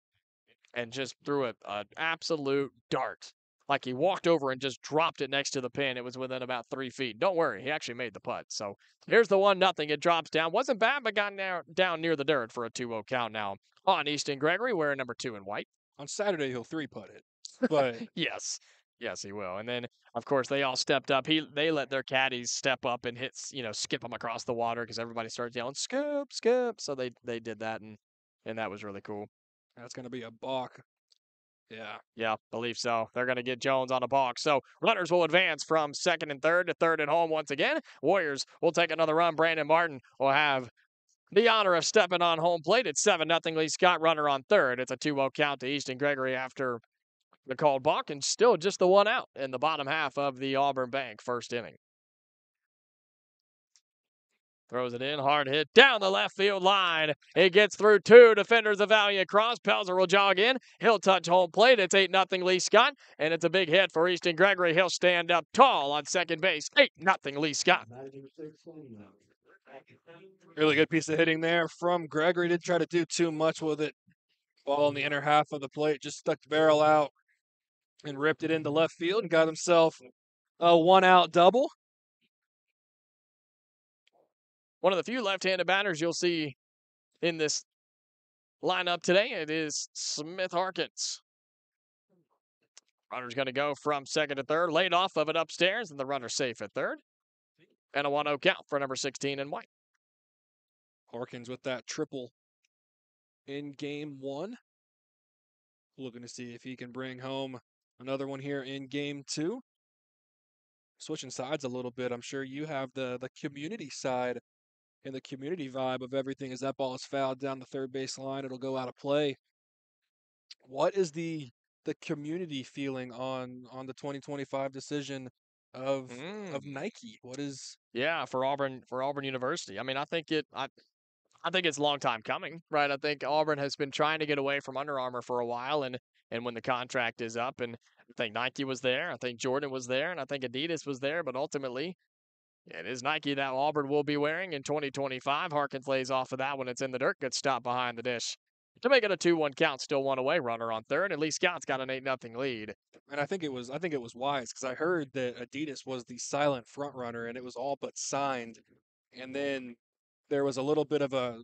and just threw an absolute dart. Like he walked over and just dropped it next to the pin. It was within about three feet. Don't worry, he actually made the putt. So here's the one nothing. It drops down. Wasn't bad, but got down, down near the dirt for a 2-0 count now on Easton Gregory, wearing number two in white. On Saturday, he'll three putt it. But [LAUGHS] yes, yes, he will. And then, of course, they all stepped up. He they let their caddies step up and hit, you know, skip them across the water because everybody started yelling "skip, skip." So they they did that, and and that was really cool. that's going to be a balk. Yeah. Yeah, believe so. They're going to get Jones on a box. So runners will advance from second and third to third and home once again. Warriors will take another run. Brandon Martin will have the honor of stepping on home plate. It's 7 0 Lee Scott runner on third. It's a 2 0 count to Easton Gregory after the called balk and still just the one out in the bottom half of the Auburn Bank first inning. Throws it in, hard hit down the left field line. It gets through two defenders of Valiant Cross. Pelzer will jog in. He'll touch home plate. It's 8 0 Lee Scott, and it's a big hit for Easton Gregory. He'll stand up tall on second base. 8 0 Lee Scott. Really good piece of hitting there from Gregory. Didn't try to do too much with it. Ball in the inner half of the plate, just stuck the barrel out and ripped it into left field and got himself a one out double. One of the few left handed batters you'll see in this lineup today. It is Smith Harkins. Runner's going to go from second to third, laid off of it upstairs, and the runner safe at third. And a 1 0 count for number 16 in white. Harkins with that triple in game one. Looking to see if he can bring home another one here in game two. Switching sides a little bit, I'm sure you have the the community side and the community vibe of everything as that ball is fouled down the third base line. It'll go out of play. What is the the community feeling on on the 2025 decision of mm. of Nike? What is Yeah, for Auburn for Auburn University. I mean, I think it I I think it's a long time coming, right? I think Auburn has been trying to get away from Under Armour for a while and and when the contract is up and I think Nike was there, I think Jordan was there, and I think Adidas was there, but ultimately it is Nike that Auburn will be wearing in 2025. Harkins lays off of that when it's in the dirt. Good stop behind the dish. To make it a 2-1 count, still one away, runner on third. At least Scott's got an 8 nothing lead. and I think it was I think it was wise because I heard that Adidas was the silent front runner and it was all but signed, and then there was a little bit of a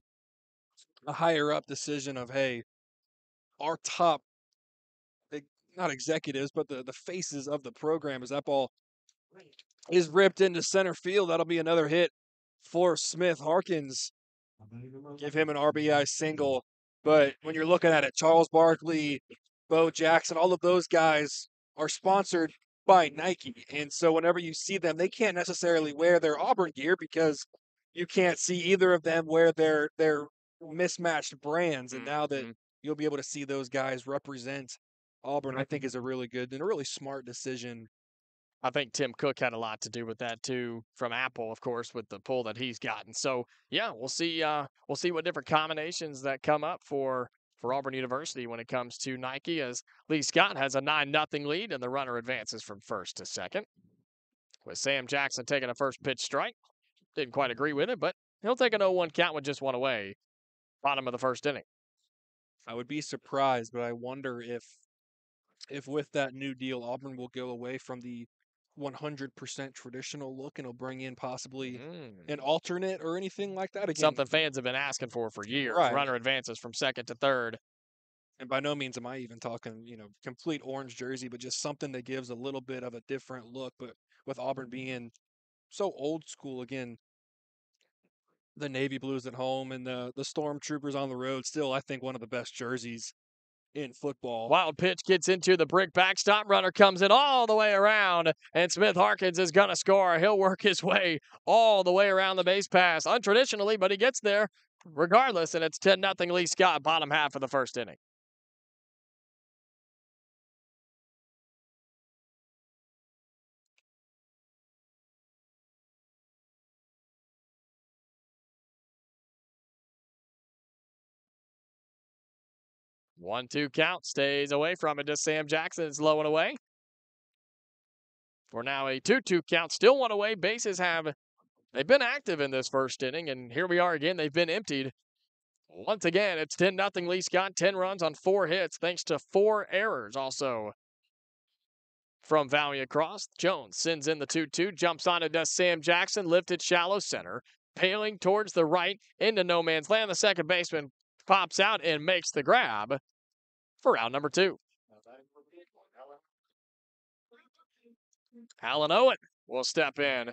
a higher up decision of hey, our top not executives but the the faces of the program is that ball is ripped into center field. That'll be another hit for Smith Harkins. Give him an RBI single. But when you're looking at it, Charles Barkley, Bo Jackson, all of those guys are sponsored by Nike. And so whenever you see them, they can't necessarily wear their Auburn gear because you can't see either of them wear their their mismatched brands. And now that Mhm. you'll be able to see those guys represent Auburn, I think is a really good and a really smart decision. I think Tim Cook had a lot to do with that too, from Apple, of course, with the pull that he's gotten. So yeah, we'll see. Uh, we'll see what different combinations that come up for for Auburn University when it comes to Nike. As Lee Scott has a nine nothing lead, and the runner advances from first to second. With Sam Jackson taking a first pitch strike, didn't quite agree with it, but he'll take an 0-1 count with just one away. Bottom of the first inning. I would be surprised, but I wonder if if with that new deal, Auburn will go away from the 100% traditional look and it'll bring in possibly Mm. an alternate or anything like that. Again, Something fans have been asking for for years. Right. Runner advances from second to third. and by no means am I even talking, you know, complete orange jersey, but just something that gives a little bit of a different look. But with Auburn being so old school again, the navy blues at home and the the stormtroopers on the road, still I think one of the best jerseys in football. Wild pitch gets into the brick backstop. Runner comes in all the way around, and Smith Harkins is going to score. He'll work his way all the way around the base pass, untraditionally, but he gets there regardless, and it's 10 0 Lee Scott, bottom half of the first inning. One two count stays away from it. Just Sam Jackson is low and away. For now, a 2 2 count, still one away. Bases have they've been active in this first inning, and here we are again. They've been emptied. Once again, it's 10 0 Lee Scott, 10 runs on four hits, thanks to four errors also from Valiant Cross. Jones sends in the 2 2, jumps on it, does Sam Jackson, lifted shallow center, paling towards the right into no man's land. The second baseman pops out and makes the grab for round number two. Alan Owen will step in.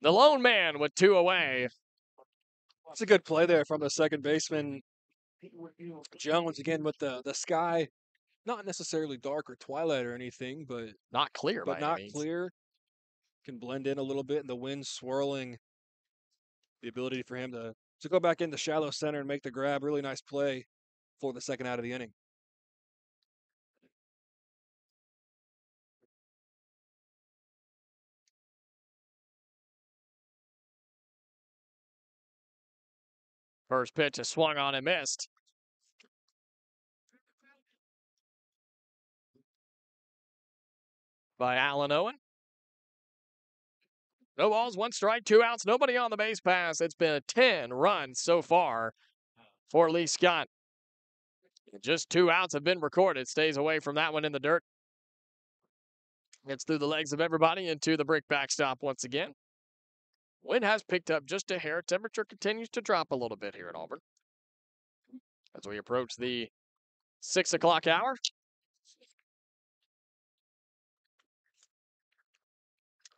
The lone man with two away. It's a good play there from the second baseman. Jones again with the the sky, not necessarily dark or twilight or anything, but Not clear but by not clear. Can blend in a little bit, and the wind swirling. The ability for him to to go back into shallow center and make the grab. Really nice play for the second out of the inning. First pitch is swung on and missed. By Alan Owen. No balls, one strike, two outs, nobody on the base pass. It's been a 10 runs so far for Lee Scott. Just two outs have been recorded. Stays away from that one in the dirt. Gets through the legs of everybody into the brick backstop once again. Wind has picked up just a hair. Temperature continues to drop a little bit here at Auburn. As we approach the six o'clock hour.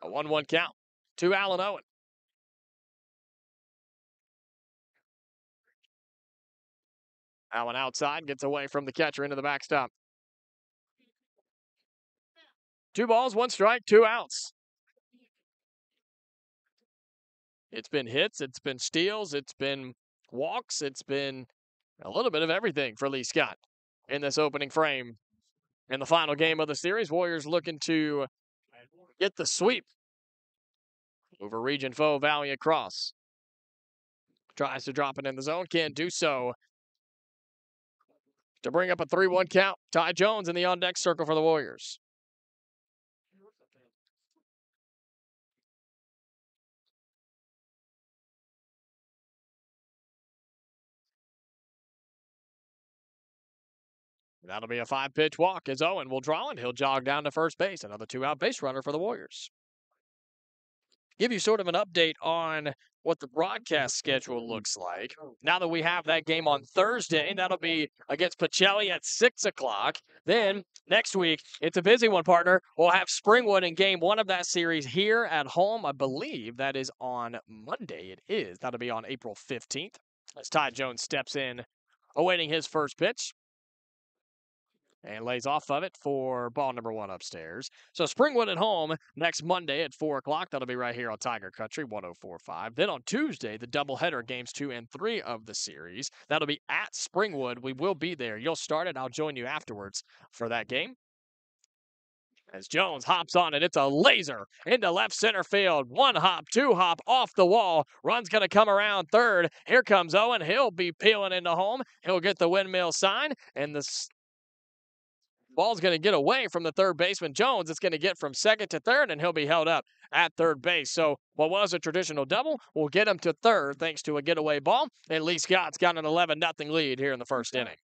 A 1 1 count to Allen Owen. Allen outside gets away from the catcher into the backstop. Two balls, one strike, two outs. It's been hits, it's been steals, it's been walks, it's been a little bit of everything for Lee Scott in this opening frame. In the final game of the series, Warriors looking to get the sweep over region foe Valiant Cross. Tries to drop it in the zone, can't do so. To bring up a 3 1 count, Ty Jones in the on deck circle for the Warriors. That'll be a five pitch walk as Owen will draw and he'll jog down to first base. Another two out base runner for the Warriors. Give you sort of an update on what the broadcast schedule looks like. Now that we have that game on Thursday, that'll be against Pacelli at 6 o'clock. Then next week, it's a busy one, partner. We'll have Springwood in game one of that series here at home. I believe that is on Monday. It is. That'll be on April 15th as Ty Jones steps in, awaiting his first pitch and lays off of it for ball number one upstairs. So Springwood at home next Monday at 4 o'clock. That'll be right here on Tiger Country 1045. Then on Tuesday, the doubleheader games two and three of the series. That'll be at Springwood. We will be there. You'll start it. I'll join you afterwards for that game. As Jones hops on it, it's a laser into left center field. One hop, two hop off the wall. Run's going to come around third. Here comes Owen. He'll be peeling into home. He'll get the windmill sign, and the Ball's going to get away from the third baseman Jones. It's going to get from second to third, and he'll be held up at third base. So what was a traditional double will get him to third thanks to a getaway ball. And Lee Scott's got an 11 nothing lead here in the first inning.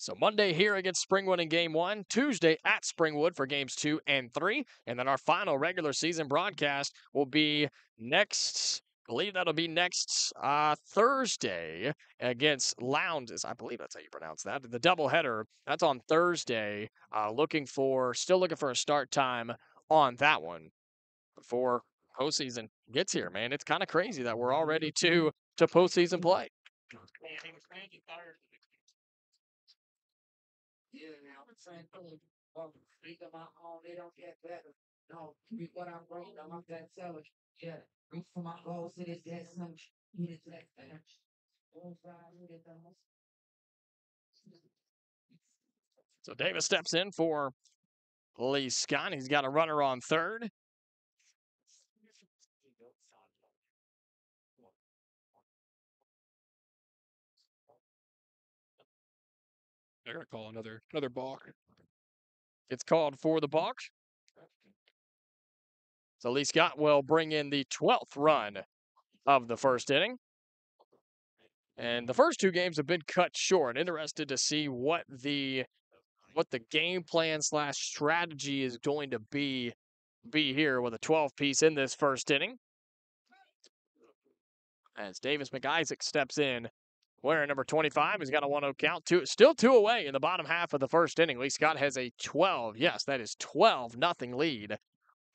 So Monday here against Springwood in game one, Tuesday at Springwood for games two and three. And then our final regular season broadcast will be next believe that'll be next uh, Thursday against Lowndes. I believe that's how you pronounce that. The doubleheader, that's on Thursday. Uh, looking for, still looking for a start time on that one before postseason gets here, man. It's kind of crazy that we're already to, to postseason play. Yeah, Oh, now I'm saying, well, either my own, they don't get better. No, read what I wrote, I'm a bestseller. Yeah, reach for my goals, it is that simple. It is that fast. Oh, God, it is that much. So Davis steps in for Lee Scott. He's got a runner on third. They're gonna call another another balk. It's called for the balk. So Lee Scott will bring in the 12th run of the first inning. And the first two games have been cut short. Interested to see what the what the game plan slash strategy is going to be be here with a 12 piece in this first inning. As Davis McIsaac steps in, wearing number 25, he's got a 1-0 count. Two, still two away in the bottom half of the first inning. Lee Scott has a 12. Yes, that is 12 nothing lead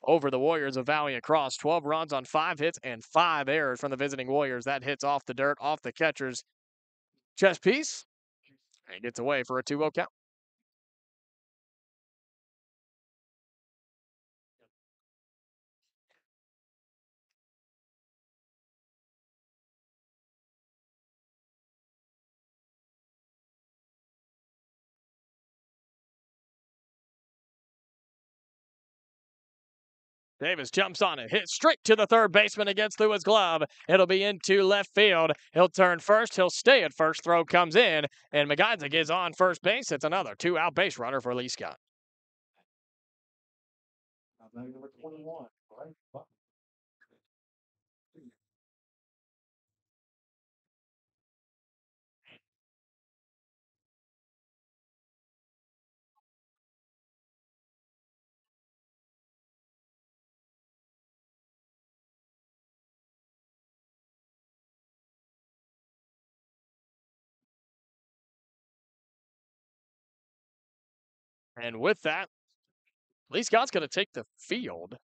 over the Warriors of Valiant Cross. 12 runs on five hits and five errors from the visiting Warriors. That hits off the dirt, off the catcher's chest piece, and gets away for a 2 0 count. Davis jumps on it, hits straight to the third baseman, against his glove. It'll be into left field. He'll turn first. He'll stay at first. Throw comes in, and McIsaac is on first base. It's another two out base runner for Lee Scott. Number 21. And with that, Lee Scott's going to take the field.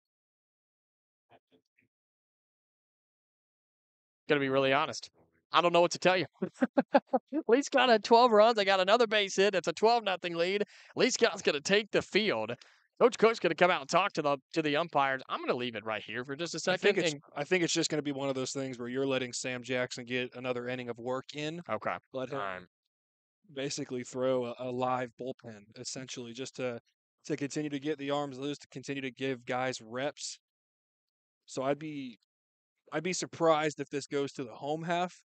Going to be really honest. I don't know what to tell you. [LAUGHS] Lee Scott had 12 runs. I got another base hit. It's a 12 nothing lead. Lee Scott's going to take the field. Coach Cook's going to come out and talk to the to the umpires. I'm going to leave it right here for just a second. I think it's and- I think it's just going to be one of those things where you're letting Sam Jackson get another inning of work in. okay. Let him. Basically throw a, a live bullpen essentially just to to continue to get the arms loose to continue to give guys reps. So I'd be I'd be surprised if this goes to the home half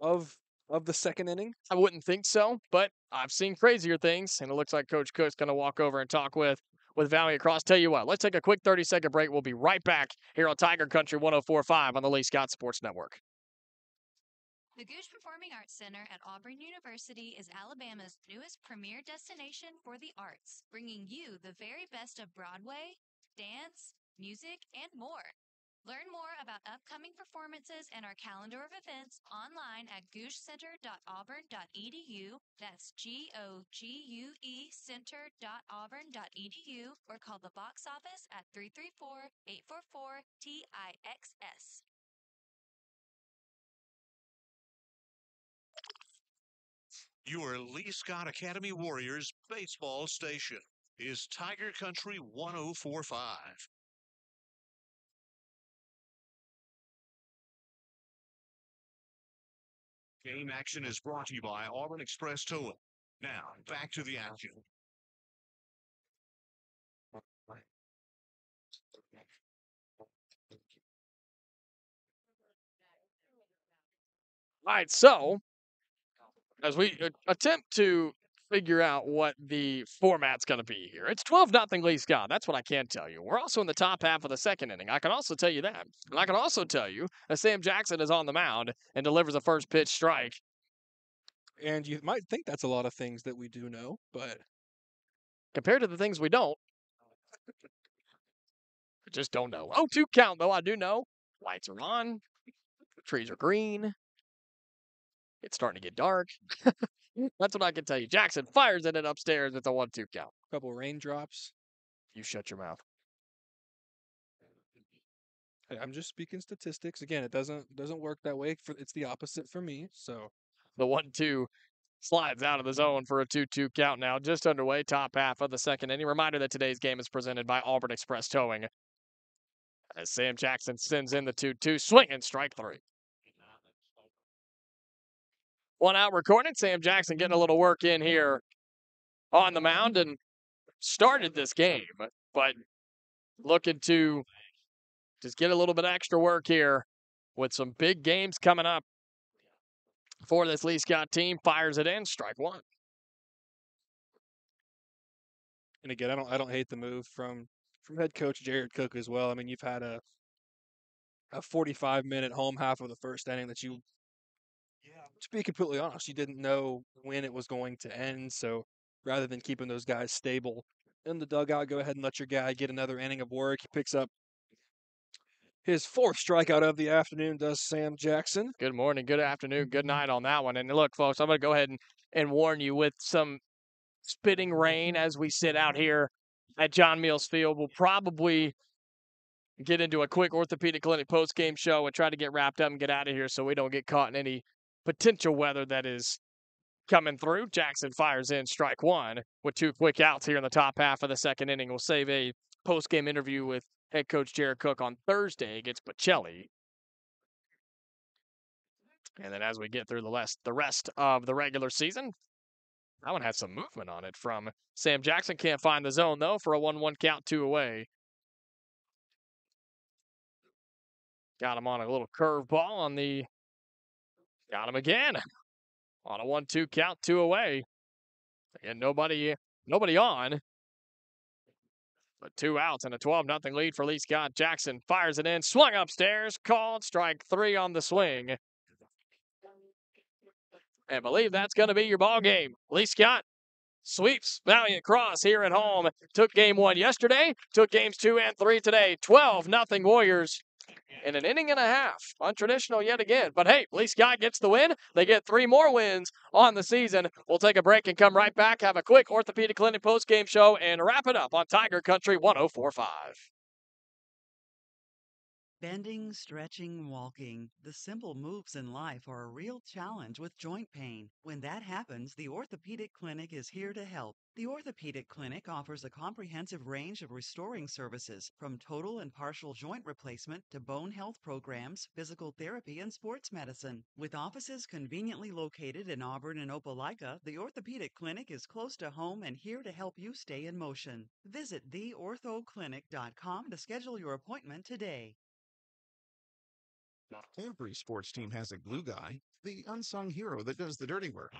of of the second inning. I wouldn't think so, but I've seen crazier things, and it looks like Coach Cook's going to walk over and talk with with Valiant Cross. Tell you what, let's take a quick 30 second break. We'll be right back here on Tiger Country 1045 on the Lee Scott Sports Network. The Gogue Performing Arts Center at Auburn University is Alabama's newest premier destination for the arts, bringing you the very best of Broadway, dance, music, and more. Learn more about upcoming performances and our calendar of events online at goguecenter.auburn.edu. That's G O G U E center.auburn.edu or call the box office at 334 844 TIXS. Your Lee Scott Academy Warriors baseball station is Tiger Country 1045. Game action is brought to you by Auburn Express Towing. Now, back to the action. All right, so as we uh, attempt to figure out what the format's going to be here, it's 12 nothing Lee Scott. That's what I can tell you. We're also in the top half of the second inning. I can also tell you that. And I can also tell you that Sam Jackson is on the mound and delivers a first pitch strike. And you might think that's a lot of things that we do know, but Compared to the things we don't, I just don't know. Oh, two count, though. I do know. Lights are on. Trees are green. It's starting to get dark. Mm. [LAUGHS] That's what I can tell you. Jackson fires in it upstairs. It's a one-two count. a couple raindrops. You shut your mouth. I'm just speaking statistics. Again, it doesn't doesn't work that way. For it's the opposite for me. So The one-two slides out of the zone for a 2-2 count now. Just underway, top half of the second inning. Reminder that today's game is presented by Auburn Express Towing. As Sam Jackson sends in the 2-2, swinging strike three. One out recording. Sam Jackson getting a little work in here on the mound and started this game, but looking to just get a little bit extra work here with some big games coming up for this Lee Scott team. Fires it in, strike one. and again, I don't I don't hate the move from from head coach Jared Cook as well. I mean, you've had a a 45 minute home half of the first inning that you to be completely honest, you didn't know when it was going to end. So rather than keeping those guys stable in the dugout, go ahead and let your guy get another inning of work. He picks up his fourth strikeout of the afternoon, does Sam Jackson. Good morning, good afternoon, good [LAUGHS] night on that one. And look, folks, I'm going to go ahead and, and warn you with some spitting rain as we sit out here at John Mills Field. We'll probably get into a quick orthopedic clinic post game show and try to get wrapped up and get out of here so we don't get caught in any potential weather that is coming through. Jackson fires in strike one with two quick outs here in the top half of the second inning. We'll save a post game interview with head coach Jared Cook on Thursday against Pacelli. And then as we get through the rest, the rest of the regular season, that one had some movement on it from Sam Jackson. Can't find the zone though for a 1 1 count, two away. Got him on a little curve ball on the. Got him again [LAUGHS] on a one-two count, two away, and nobody, nobody on. But two outs and a 12 nothing lead for Lee Scott. Jackson fires it in, swung upstairs, called strike three on the swing. And believe that's going to be your ball game. Lee Scott sweeps Valiant Cross here at home. Took game one yesterday, took games two and three today. 12 nothing Warriors in an inning and a half. Untraditional yet again. But hey, Lee Scott gets the win. They get three more wins on the season. We'll take a break and come right back, have a quick orthopedic clinic post game show, and wrap it up on Tiger Country 1045. Bending, stretching, walking. The simple moves in life are a real challenge with joint pain. When that happens, the Orthopedic Clinic is here to help. The Orthopedic Clinic offers a comprehensive range of restoring services, from total and partial joint replacement to bone health programs, physical therapy, and sports medicine. With offices conveniently located in Auburn and Opelika, the Orthopedic Clinic is close to home and here to help you stay in motion. Visit theorthoclinic.com to schedule your appointment today. Every sports team has a glue guy, the unsung hero that does the dirty work.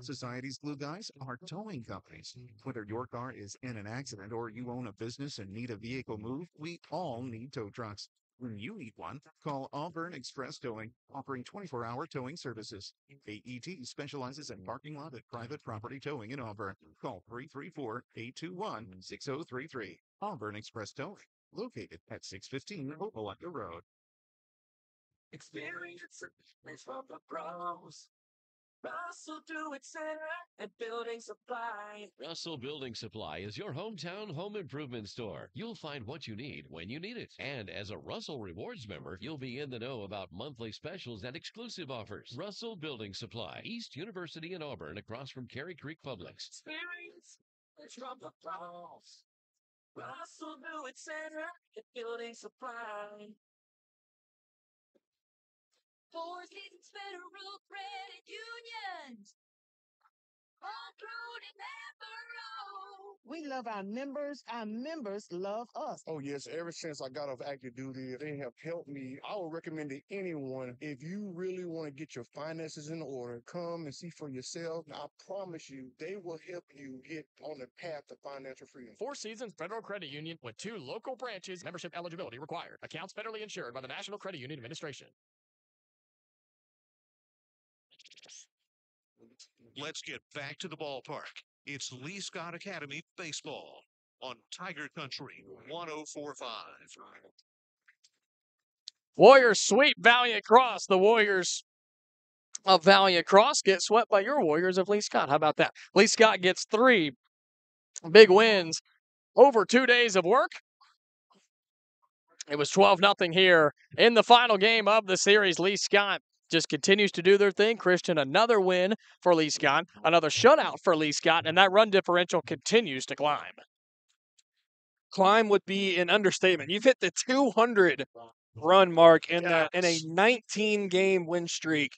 Society's glue guys are towing companies. Whether your car is in an accident or you own a business and need a vehicle moved, we all need tow trucks. When you need one, call Auburn Express Towing, offering 24 hour towing services. AET specializes in parking lot and private property towing in Auburn. Call 334 821 6033. Auburn Express Towing, located at 615 Opelika Road. Experience it from the pros. Russell Do It Center and Building Supply. Russell Building Supply is your hometown home improvement store. You'll find what you need when you need it. And as a Russell Rewards member, you'll be in the know about monthly specials and exclusive offers. Russell Building Supply, East University in Auburn, across from Cary Creek Publix. Experience the pros. Russell Do It Center and Building Supply. Four Seasons Federal Credit Union. On road and Amber We love our members. Our members love us. Oh, yes. Ever since I got off active duty, they have helped me. I would recommend to anyone if you really want to get your finances in order, come and see for yourself. I promise you, they will help you get on the path to financial freedom. Four Seasons Federal Credit Union with two local branches. Membership eligibility required. Accounts federally insured by the National Credit Union Administration. Let's get back to the ballpark. It's Lee Scott Academy Baseball on Tiger Country 1045. Warriors sweep Valiant Cross. The Warriors of Valiant Cross get swept by your Warriors of Lee Scott. How about that? Lee Scott gets three big wins over two days of work. It was 12 nothing here in the final game of the series. Lee Scott just continues to do their thing. Christian, another win for Lee Scott, another shutout for Lee Scott, and that run differential continues to climb. Climb would be an understatement. You've hit the 200 run mark in that in a 19 game win streak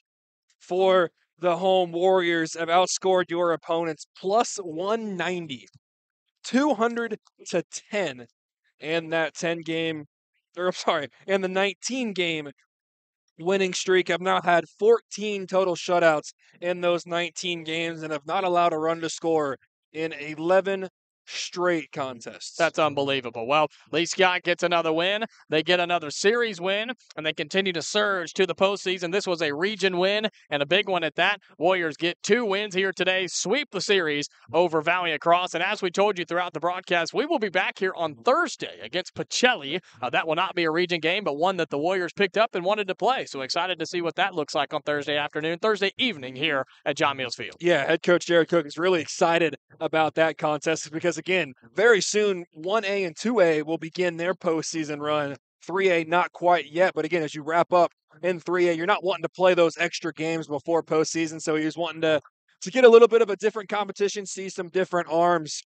for the home Warriors have outscored your opponents plus 190. 200 to 10 in that 10 game or I'm sorry, in the 19 game winning streak. I've now had 14 total shutouts in those 19 games and have not allowed a run to score in 11 straight contests. That's unbelievable. Well, Lee Scott gets another win. They get another series win, and they continue to surge to the postseason. This was a region win and a big one at that. Warriors get two wins here today, sweep the series over Valiant Cross. And as we told you throughout the broadcast, we will be back here on Thursday against Pacelli. Uh, that will not be a region game, but one that the Warriors picked up and wanted to play. So excited to see what that looks like on Thursday afternoon, Thursday evening here at John Mills Field. Yeah, head coach Jared Cook is really excited about that contest because, again, very soon 1A and 2A will begin their postseason run. 3A, not quite yet, but again, as you wrap up in 3A, you're not wanting to play those extra games before postseason. So he's wanting to to get a little bit of a different competition, see some different arms.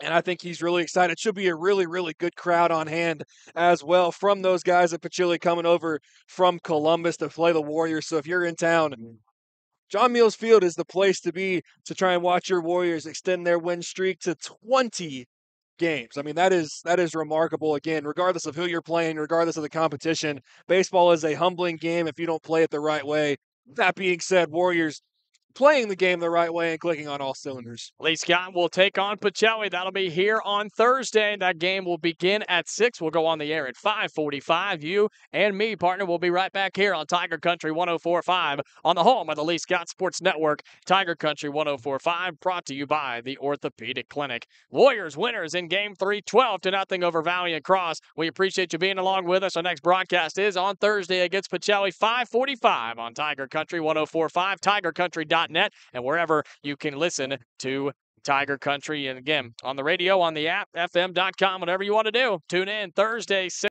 And I think he's really excited. Should be a really, really good crowd on hand as well from those guys at Pacelli coming over from Columbus to play the Warriors. So if you're in town, mm. John Mills Field is the place to be to try and watch your Warriors extend their win streak to 20 games. I mean, that is that is remarkable. Again, regardless of who you're playing, regardless of the competition, baseball is a humbling game if you don't play it the right way. That being said, Warriors playing the game the right way and clicking on all cylinders. Lee Scott will take on Pacelli. That'll be here on Thursday. That game will begin at 6. We'll go on the air at 545. You and me, partner, will be right back here on Tiger Country 1045 on the home of the Lee Scott Sports Network. Tiger Country 1045 brought to you by the Orthopedic Clinic. Warriors winners in game 3, 12 to nothing over Valiant Cross. We appreciate you being along with us. Our next broadcast is on Thursday against Pacelli 545 on Tiger Country 1045, tigercountry.net, and wherever you can listen to Tiger Country. And again, on the radio, on the app, fm.com, whatever you want to do. Tune in Thursday, 6